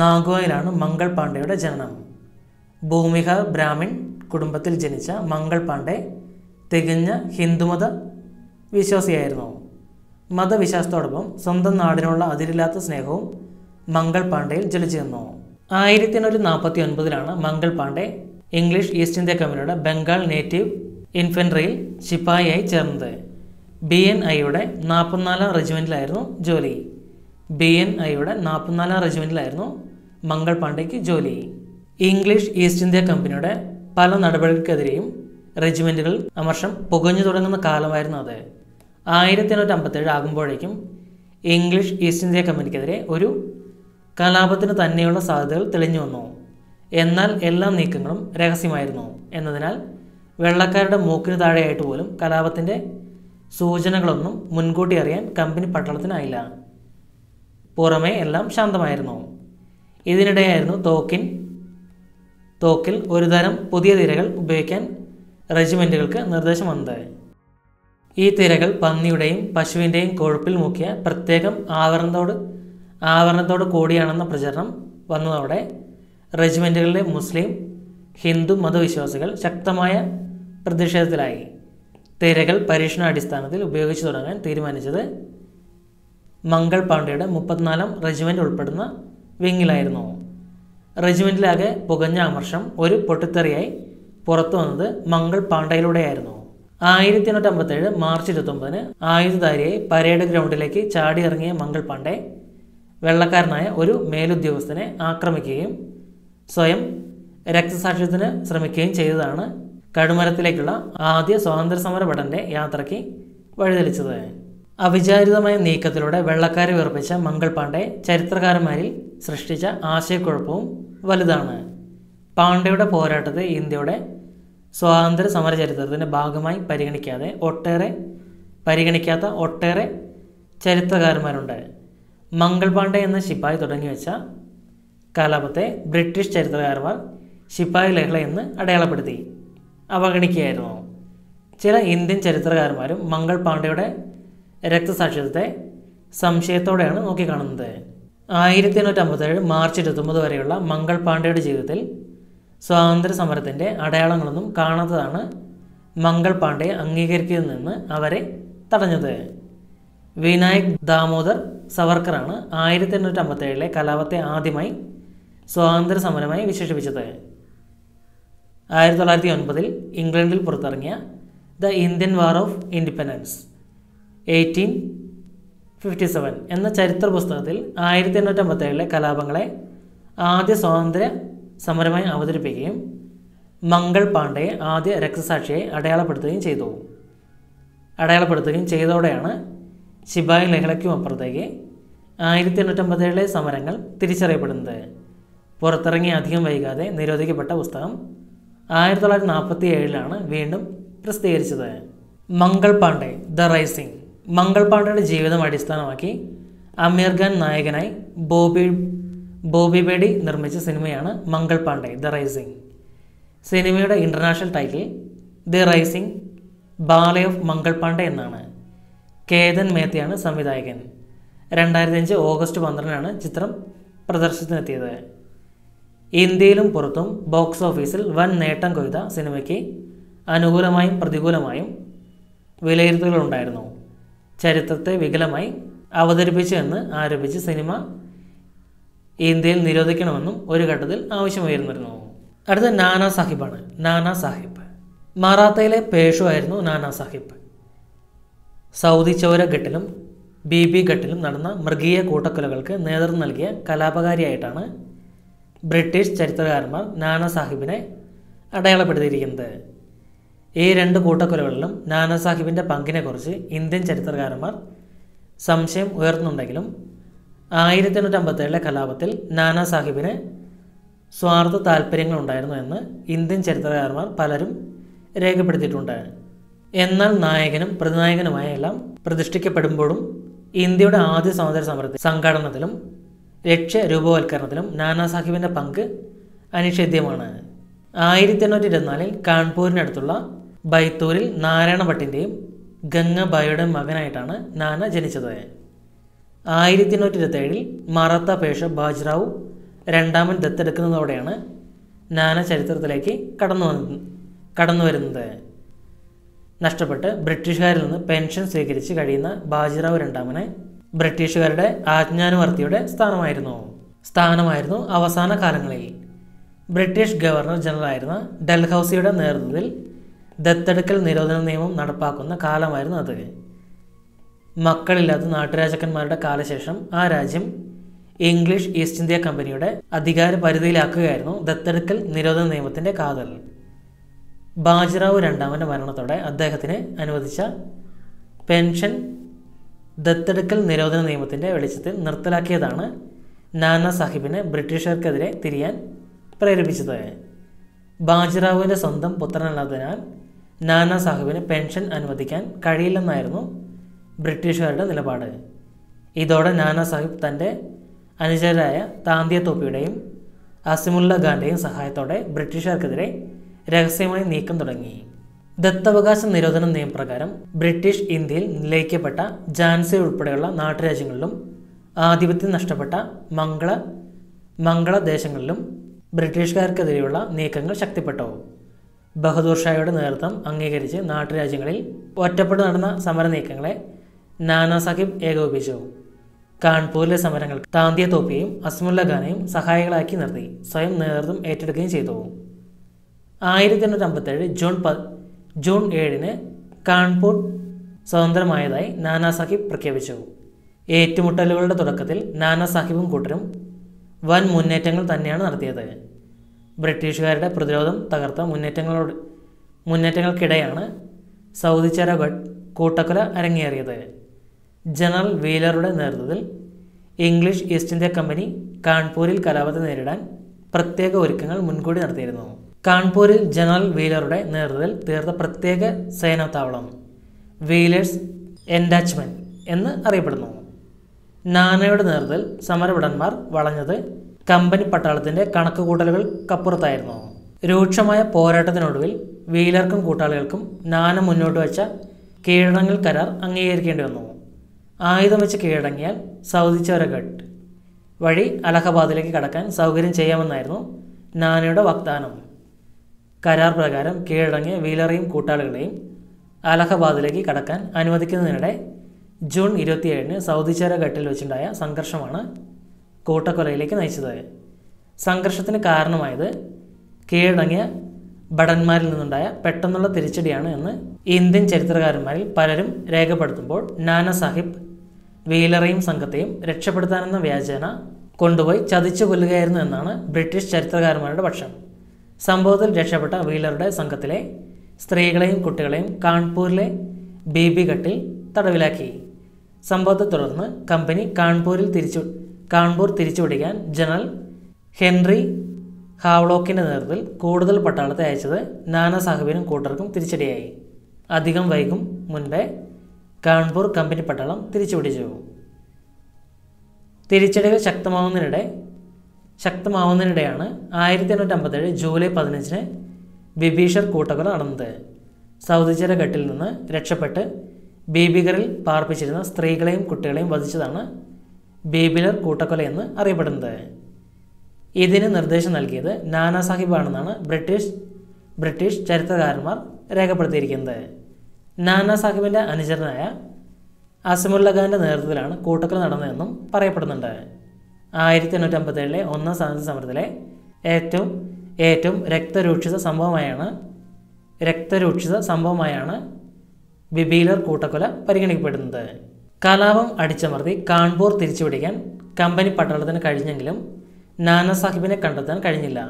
നാഗോയിലാണ് മംഗൾ പാണ്ഡെയുടെ ജനനം. ഭൂമിക ബ്രാഹ്മിൺ കുടുംബത്തിൽ ജനിച്ച മംഗൾ പാണ്ഡെ തികഞ്ഞ ഹിന്ദുമത വിശ്വാസിയായിരുന്നു. മതവിശ്വാസത്തോടൊപ്പം സ്വന്തം നാടിനുള്ള അതിരില്ലാത്ത സ്നേഹവും മംഗൾ പാണ്ഡെയിൽ ജ്വലിച്ചു നിന്നു ആയിരത്തി എണ്ണൂറ്റി നാൽപ്പത്തി ഒൻപതിലാണ് Mangal Pandey English East India കമ്പനിയുടെ ബംഗാൾ നേറ്റീവ് ഇൻഫൻട്രിയിൽ ശിപ്പായിയായി ചേർന്നത്. ബി എൻ ഐയുടെ നാൽപ്പത്തിനാലാം റെജിമെന്റിലായിരുന്നു ജോലി. ബി എൻ ഐയുടെ നാൽപ്പത്തിനാലാം റെജിമെന്റിലായിരുന്നു മംഗൾ പാണ്ഡെയ്ക്ക് ജോലി. ഇംഗ്ലീഷ് ഈസ്റ്റ് ഇന്ത്യ കമ്പനിയുടെ പല നടപടികൾക്കെതിരെയും റെജിമെന്റുകൾ അമർഷം പുകഞ്ഞു തുടങ്ങുന്ന കാലമായിരുന്നു അത്. ആയിരത്തി എണ്ണൂറ്റി അമ്പത്തേഴ് ആകുമ്പോഴേക്കും ഇംഗ്ലീഷ് ഈസ്റ്റ് ഇന്ത്യ കമ്പനിക്കെതിരെ ഒരു കലാപത്തിന് തന്നെയുള്ള സാധ്യതകൾ തെളിഞ്ഞു വന്നു. എന്നാൽ എല്ലാ നീക്കങ്ങളും രഹസ്യമായിരുന്നു. എന്നതിനാൽ വെള്ളക്കാരുടെ മൂക്കിന് താഴെയായിട്ട് പോലും കലാപത്തിന്റെ സൂചനകളൊന്നും മുൻകൂട്ടി അറിയാൻ കമ്പനി പട്ടാളത്തിനായില്ല പുറമേ എല്ലാം ശാന്തമായിരുന്നു. ഇതിനിടെയായിരുന്നു തോക്കിൻ തോക്കിൽ ഒരുതരം പുതിയ തിരകൾ ഉപയോഗിക്കാൻ റെജിമെന്റുകൾക്ക് നിർദ്ദേശം വന്നത്. ഈ തിരകൾ പന്നിയുടെയും പശുവിന്റെയും കൊഴുപ്പിൽ മുക്കിയ പ്രത്യേകം ആവരണത്തോട് ആവരണത്തോട് കൂടിയാണെന്ന പ്രചരണം വന്നതോടെ റെജിമെന്റുകളിലെ മുസ്ലിം ഹിന്ദു മതവിശ്വാസികൾ ശക്തമായ പ്രതിഷേധത്തിലായി. തിരകൾ പരീക്ഷണാടിസ്ഥാനത്തിൽ ഉപയോഗിച്ചു തുടങ്ങാൻ തീരുമാനിച്ചത് മംഗൾ പാണ്ഡെയുടെ മുപ്പത്തിനാലാം റെജിമെന്റ് ഉൾപ്പെടുന്ന വിങ്ങിലായിരുന്നു. റെജിമെന്റിലാകെ പുകഞ്ഞ അമർഷം ഒരു പൊട്ടിത്തെറിയായി പുറത്തു വന്നത് മംഗൾ പാണ്ഡയിലൂടെയായിരുന്നു ആയിരത്തി എണ്ണൂറ്റി അമ്പത്തേഴ് മാർച്ച് ഇരുപത്തൊമ്പതിന് ആയുധധാരിയായി പരേഡ് ഗ്രൗണ്ടിലേക്ക് ചാടി ഇറങ്ങിയ മംഗൾ പാണ്ഡെ വെള്ളക്കാരനായ ഒരു മേലുദ്യോഗസ്ഥനെ ആക്രമിക്കുകയും സ്വയം രക്തസാക്ഷ്യത്തിന് ശ്രമിക്കുകയും ചെയ്തതാണ് കടുമരത്തിലേക്കുള്ള ആദ്യ സ്വാതന്ത്ര്യ സമര ഭടന്റെ യാത്രയ്ക്ക് വഴിതെളിച്ചത്. അവിചാരിതമായ നീക്കത്തിലൂടെ വെള്ളക്കാരെ വിറപ്പിച്ച മംഗൾ പാണ്ഡെ ചരിത്രകാരന്മാരിൽ സൃഷ്ടിച്ച ആശയക്കുഴപ്പവും വലുതാണ്. പാണ്ഡെയുടെ പോരാട്ടത്തെ ഇന്ത്യയുടെ സ്വാതന്ത്ര്യ സമര ചരിത്രത്തിന്റെ ഭാഗമായി പരിഗണിക്കാതെ ഒട്ടേറെ പരിഗണിക്കാത്ത ഒട്ടേറെ ചരിത്രകാരന്മാരുണ്ട്. മംഗൾ പാണ്ഡെ എന്ന ശിപ്പായി തുടങ്ങി വെച്ച കലാപത്തെ ബ്രിട്ടീഷ് ചരിത്രകാരന്മാർ ശിപ്പായി ലഹള എന്ന് അടയാളപ്പെടുത്തി. അവഗണിക്കുകയായിരുന്നു. ചില ഇന്ത്യൻ ചരിത്രകാരന്മാരും മംഗൾ പാണ്ഡെയുടെ രക്തസാക്ഷിത്വത്തെ സംശയത്തോടെയാണ് നോക്കിക്കാണുന്നത്. ആയിരത്തി എണ്ണൂറ്റി അമ്പത്തേഴ് മാർച്ച് ഇരുപത്തൊമ്പത് വരെയുള്ള മംഗൾ പാണ്ഡെയുടെ ജീവിതത്തിൽ സ്വാതന്ത്ര്യ സമരത്തിന്റെ അടയാളങ്ങളൊന്നും കാണാത്തതാണ് മംഗൾ പാണ്ഡെയെ അംഗീകരിക്കുന്നതിൽ നിന്ന് അവരെ തടഞ്ഞത്. വിനായക് ദാമോദർ സവർക്കറാണ് ആയിരത്തി എണ്ണൂറ്റി അമ്പത്തേഴിലെ കലാപത്തെ ആദ്യമായി സ്വാതന്ത്ര്യ സമരമായി വിശേഷിപ്പിച്ചത്. ആയിരത്തി തൊള്ളായിരത്തി ഒൻപതിൽ ഇംഗ്ലണ്ടിൽ പുറത്തിറങ്ങിയ the Indian war of independence eighteen fifty seven എന്ന ചരിത്ര പുസ്തകത്തിൽ ആയിരത്തി എണ്ണൂറ്റി അമ്പത്തേഴിലെ കലാപങ്ങളെ ആദ്യ സ്വാതന്ത്ര്യ സമരമായി അവതരിപ്പിക്കുകയും മംഗൾ പാണ്ഡെയെ ആദ്യ രക്തസാക്ഷിയെ അടയാളപ്പെടുത്തുകയും ചെയ്തു. അടയാളപ്പെടുത്തുകയും ചെയ്തതോടെയാണ് ശിബായി ലഹളയ്ക്കും അപ്പുറത്തേക്ക് ആയിരത്തി എണ്ണൂറ്റമ്പത്തേഴിലെ സമരങ്ങൾ തിരിച്ചറിയപ്പെടുന്നത്. പുറത്തിറങ്ങി അധികം വൈകാതെ നിരോധിക്കപ്പെട്ട പുസ്തകം ആയിരത്തി തൊള്ളായിരത്തി നാൽപ്പത്തി ഏഴിലാണ് വീണ്ടും പ്രസിദ്ധീകരിച്ചത്. Mangal Pandey the rising. Mangal പാണ്ഡെയുടെ ജീവിതം അടിസ്ഥാനമാക്കി അമീർ ഖാൻ നായകനായി ബോബി ബോബി ബേഡി നിർമ്മിച്ച സിനിമയാണ് മംഗൾ പാണ്ഡെ ദ റൈസിംഗ്. സിനിമയുടെ international title the rising ballad of Mangal Pandey എന്നാണ്. കേതൻ മേത്തയാണ് സംവിധായകൻ. രണ്ടായിരത്തി അഞ്ച് ഓഗസ്റ്റ് പന്ത്രണ്ടിനാണ് ചിത്രം പ്രദർശനത്തിനെത്തിയത്. ഇന്ത്യയിലും പുറത്തും ബോക്സ് ഓഫീസിൽ വൻ നേട്ടം കൊയ്ത സിനിമയ്ക്ക് അനുകൂലമായും പ്രതികൂലമായും വിലയിരുത്തലുകളുണ്ടായിരുന്നു. ചരിത്രത്തെ വികലമായി അവതരിപ്പിച്ചു എന്ന് ആരോപിച്ച് സിനിമ ഇന്ത്യയിൽ നിരോധിക്കണമെന്നും ഒരു ഘട്ടത്തിൽ ആവശ്യമുയർന്നിരുന്നു. അടുത്ത നാനാ സാഹിബാണ്. നാനാ സാഹിബ്. മറാത്തയിലെ പേഷു ആയിരുന്നു നാനാ സാഹിബ്. സൗദി ചൗര ഘട്ടിലും ബി ബി ഘട്ടിലും നടന്ന മൃഗീയ കൂട്ടക്കൊലകൾക്ക് നേതൃത്വം നൽകിയ കലാപകാരിയായിട്ടാണ് ബ്രിട്ടീഷ് ചരിത്രകാരന്മാർ നാനാ സാഹിബിനെ അടയാളപ്പെടുത്തിയിരിക്കുന്നത്. ഈ രണ്ട് കൂട്ടക്കൊലകളിലും നാനാ സാഹിബിന്റെ പങ്കിനെക്കുറിച്ച് ഇന്ത്യൻ ചരിത്രകാരന്മാർ സംശയം ഉയർത്തുന്നുണ്ടെങ്കിലും ആയിരത്തി എണ്ണൂറ്റി അമ്പത്തേഴിലെ കലാപത്തിൽ നാനാ സാഹിബിന് സ്വാർത്ഥ താല്പര്യങ്ങളുണ്ടായിരുന്നു എന്ന് ഇന്ത്യൻ ചരിത്രകാരന്മാർ പലരും രേഖപ്പെടുത്തിയിട്ടുണ്ട്. എന്നാൽ നായകനും പ്രതിനായകനുമായ എല്ലാം പ്രതിഷ്ഠിക്കപ്പെടുമ്പോഴും ഇന്ത്യയുടെ ആദ്യ സ്വാതന്ത്ര്യ സമരത്തിൽ സംഘാടനത്തിലും ലക്ഷ്യ രൂപവൽക്കരണത്തിലും നാനാ സാഹിബിന്റെ പങ്ക് അനിഷേധ്യമാണ്. ആയിരത്തി എണ്ണൂറ്റി ഇരുപത്തിനാലിൽ കാൺപൂരിനടുത്തുള്ള ബൈത്തൂരിൽ നാരായണ ഭട്ടിന്റെയും മകനായിട്ടാണ് നാന ജനിച്ചത്. ആയിരത്തി എണ്ണൂറ്റി ഇരുപത്തേഴിൽ മറാത്ത പേഷ ബാജ്റാവു രണ്ടാമൻ ദത്തെടുക്കുന്നതോടെയാണ് നാന ചരിത്രത്തിലേക്ക് കടന്നു വന്ന കടന്നു വരുന്നത്. നഷ്ടപ്പെട്ട് ബ്രിട്ടീഷുകാരിൽ നിന്ന് പെൻഷൻ സ്വീകരിച്ച് കഴിയുന്ന ബാജിറാവു രണ്ടാമനെ ബ്രിട്ടീഷുകാരുടെ ആജ്ഞാനുവർത്തിയുടെ സ്ഥാനമായിരുന്നു. സ്ഥാനമായിരുന്നു അവസാന കാലങ്ങളിൽ. ബ്രിട്ടീഷ് ഗവർണർ ജനറലായിരുന്ന ഡൽഹൌസിയുടെ നേതൃത്വത്തിൽ ദത്തെടുക്കൽ നിരോധന നിയമം നടപ്പാക്കുന്ന കാലമായിരുന്നു അത്. മക്കളില്ലാത്ത നാട്ടുരാജാക്കന്മാരുടെ കാലശേഷം ആ രാജ്യം ഇംഗ്ലീഷ് ഈസ്റ്റ് ഇന്ത്യ കമ്പനിയുടെ അധികാര പരിധിയിലാക്കുകയായിരുന്നു ദത്തെടുക്കൽ നിരോധന നിയമത്തിന്റെ കാതൽ. ബാജിറാവു രണ്ടാമന്റെ മരണത്തോടെ അദ്ദേഹത്തിന് അനുവദിച്ച പെൻഷൻ ദത്തെടുക്കൽ നിരോധന നിയമത്തിന്റെ വെളിച്ചത്തിൽ നിർത്തലാക്കിയതാണ് നാനാ സാഹിബിനെ ബ്രിട്ടീഷുകാർക്കെതിരെ തിരിയാൻ പ്രേരിപ്പിച്ചത്. ബാജിറാവുവിന്റെ സ്വന്തം പുത്രനല്ലാത്തതിനാൽ നാനാ സാഹിബിന് പെൻഷൻ അനുവദിക്കാൻ കഴിയില്ലെന്നായിരുന്നു ബ്രിട്ടീഷുകാരുടെ നിലപാട്. ഇതോടെ നാനാ സാഹിബ് തന്റെ അനുചരരായ താന്തിയ തോപ്പിയുടെയും അസിമുല്ല ഖാന്റെയും സഹായത്തോടെ ബ്രിട്ടീഷുകാർക്കെതിരെ രഹസ്യമായി നീക്കം തുടങ്ങി. ദത്തവകാശ നിരോധന നിയമപ്രകാരം ബ്രിട്ടീഷ് ഇന്ത്യയിൽ നിലയിക്കപ്പെട്ട ജാൻസി ഉൾപ്പെടെയുള്ള നാട്ടുരാജ്യങ്ങളിലും ആധിപത്യം നഷ്ടപ്പെട്ട മംഗള മംഗളദേശങ്ങളിലും ബ്രിട്ടീഷുകാർക്കെതിരെയുള്ള നീക്കങ്ങൾ ശക്തിപ്പെട്ടു. ബഹദൂർ ഷായുടെ നേതൃത്വം അംഗീകരിച്ച് നാട്ടുരാജ്യങ്ങളിൽ ഒറ്റപ്പെട്ട് നടന്ന സമര നീക്കങ്ങളെ നാനാ സാഹിബ് ഏകോപിപ്പിച്ചു. കാൺപൂരിലെ സമരങ്ങൾ താന്തിയ തോപ്പിയെയും അസ്മുല്ല ഖാനെയും സഹായികളാക്കി നിർത്തി. സ്വയം നേതൃത്വം ഏറ്റെടുക്കുകയും ചെയ്തു. ആയിരത്തി എണ്ണൂറ്റി അമ്പത്തേഴ് ജൂൺ ജൂൺ ഏഴിന് കാൺപൂർ സ്വതന്ത്രമായതായി നാനാ സാഹിബ് പ്രഖ്യാപിച്ചു. ഏറ്റുമുട്ടലുകളുടെ തുടക്കത്തിൽ നാനാ സാഹിബും കൂട്ടരും വൻ മുന്നേറ്റങ്ങൾ തന്നെയാണ് നടത്തിയത്. ബ്രിട്ടീഷുകാരുടെ പ്രതിരോധം തകർത്ത മുന്നേറ്റങ്ങളോട് മുന്നേറ്റങ്ങൾക്കിടെയാണ് സൗദിച്ചര ഗഡ് കൂട്ടക്കൊല അരങ്ങേറിയത്. ജനറൽ വീലറുടെ നേതൃത്വത്തിൽ ഇംഗ്ലീഷ് ഈസ്റ്റ് ഇന്ത്യ കമ്പനി കാൺപൂരിൽ കലാപത്തെ നേരിടാൻ പ്രത്യേക ഒരുക്കങ്ങൾ മുൻകൂടി നടത്തിയിരുന്നു. കാൺപൂരിൽ ജനറൽ വീലറുടെ നേതൃത്വത്തിൽ തീർത്ത പ്രത്യേക സേനാത്താവളം വീലേഴ്സ് എൻഡാച്ച്മെന്റ് എന്ന് അറിയപ്പെടുന്നു. നാനയുടെ നേതൃത്വത്തിൽ സമരഭടന്മാർ വളഞ്ഞത് കമ്പനി പട്ടാളത്തിന്റെ കണക്കുകൂട്ടലുകൾക്കപ്പുറത്തായിരുന്നു രൂക്ഷമായ പോരാട്ടത്തിനൊടുവിൽ വീലർക്കും കൂട്ടാളികൾക്കും നാന മുന്നോട്ട് വെച്ച കീഴടങ്ങൽ കരാർ അംഗീകരിക്കേണ്ടി വന്നു. ആയുധം വെച്ച് കീഴടങ്ങിയാൽ സൗദി ചോരഘട്ട് വഴി അലഹബാദിലേക്ക് കടക്കാൻ സൗകര്യം ചെയ്യാമെന്നായിരുന്നു നാനയുടെ വാഗ്ദാനം. കരാർ പ്രകാരം കീഴടങ്ങിയ വീലറെയും കൂട്ടാളികളെയും അലഹബാദിലേക്ക് കടക്കാൻ അനുവദിക്കുന്നതിനിടെ ജൂൺ ഇരുപത്തിയേഴിന് സൗദിച്ചേര ഘട്ടിൽ വെച്ചുണ്ടായ സംഘർഷമാണ് കൂട്ടക്കൊലയിലേക്ക് നയിച്ചത്. സംഘർഷത്തിന് കാരണമായത് കീഴടങ്ങിയ ഭടന്മാരിൽ നിന്നുണ്ടായ പെട്ടെന്നുള്ള തിരിച്ചടിയാണ് എന്ന് ഇന്ത്യൻ ചരിത്രകാരന്മാരിൽ പലരും രേഖപ്പെടുത്തുമ്പോൾ നാന സാഹിബ് വീലറെയും സംഘത്തെയും രക്ഷപ്പെടുത്താനെന്ന വ്യാജേന കൊണ്ടുപോയി ചതിച്ചു കൊല്ലുകയായിരുന്നു എന്നാണ് ബ്രിട്ടീഷ് ചരിത്രകാരന്മാരുടെ പക്ഷം. സംഭവത്തിൽ രക്ഷപ്പെട്ട വീലറുടെ സംഘത്തിലെ സ്ത്രീകളെയും കുട്ടികളെയും കാൺപൂരിലെ ബേബി കട്ടിൽ തടവിലാക്കി. സംഭവത്തെ തുടർന്ന് കമ്പനി കാൺപൂരിൽ തിരിച്ചു കാൺപൂർ തിരിച്ചുപിടിക്കാൻ ജനറൽ ഹെൻറി ഹാവ്ലോക്കിന്റെ നേതൃത്വത്തിൽ കൂടുതൽ പട്ടാളത്തെ അയച്ചത് നാനാ സാഹിബിനും കൂട്ടർക്കും തിരിച്ചടിയായി. അധികം വൈകും മുൻപേ കാൺപൂർ കമ്പനി പട്ടാളം തിരിച്ചുപിടിച്ചു. തിരിച്ചടികൾ ശക്തമാവുന്നതിനിടെ ശക്തമാവുന്നതിനിടെയാണ് ആയിരത്തി എണ്ണൂറ്റി അമ്പത്തേഴ് ജൂലൈ പതിനഞ്ചിന് ബിബീഷർ കൂട്ടക്കൊല നടന്നത്. സൗദിജര ഘട്ടിൽ നിന്ന് രക്ഷപ്പെട്ട് ബീബിഗറിൽ പാർപ്പിച്ചിരുന്ന സ്ത്രീകളെയും കുട്ടികളെയും വധിച്ചതാണ് ബീബിലർ കൂട്ടക്കൊല എന്ന് അറിയപ്പെടുന്നത്. ഇതിന് നിർദ്ദേശം നൽകിയത് നാനാ സാഹിബാണെന്നാണ് ബ്രിട്ടീഷ് ബ്രിട്ടീഷ് ചരിത്രകാരന്മാർ രേഖപ്പെടുത്തിയിരിക്കുന്നത്. നാനാ സാഹിബിന്റെ അനുചരനായ അസമുല്ലഖാന്റെ നേതൃത്വത്തിലാണ് കൂട്ടക്കൊല നടന്നതെന്നും പറയപ്പെടുന്നുണ്ട്. ആയിരത്തി എണ്ണൂറ്റി അമ്പത്തേഴിലെ ഒന്നാം സ്വാതന്ത്ര്യ സമരത്തിലെ ഏറ്റവും ഏറ്റവും രക്തരൂക്ഷിത സംഭവമായാണ് രക്തരൂക്ഷിത സംഭവമായാണ് ബിബീലർ കൂട്ടക്കൊല പരിഗണിക്കപ്പെടുന്നത്. കലാപം അടിച്ചമർത്തി കാൺപൂർ തിരിച്ചുപിടിക്കാൻ കമ്പനി പട്ടാളത്തിന് കഴിഞ്ഞെങ്കിലും നാനാസാഹിബിനെ കണ്ടെത്താൻ കഴിഞ്ഞില്ല.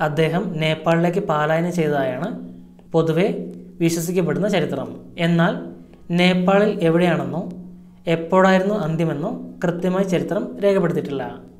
അദ്ദേഹം നേപ്പാളിലേക്ക് പാലായനം ചെയ്തതായാണ് പൊതുവെ വിശ്വസിക്കപ്പെടുന്ന ചരിത്രം. എന്നാൽ നേപ്പാളിൽ എവിടെയാണെന്നോ എപ്പോഴായിരുന്നു അന്ത്യമെന്നോ കൃത്യമായി ചരിത്രം രേഖപ്പെടുത്തിയിട്ടില്ല.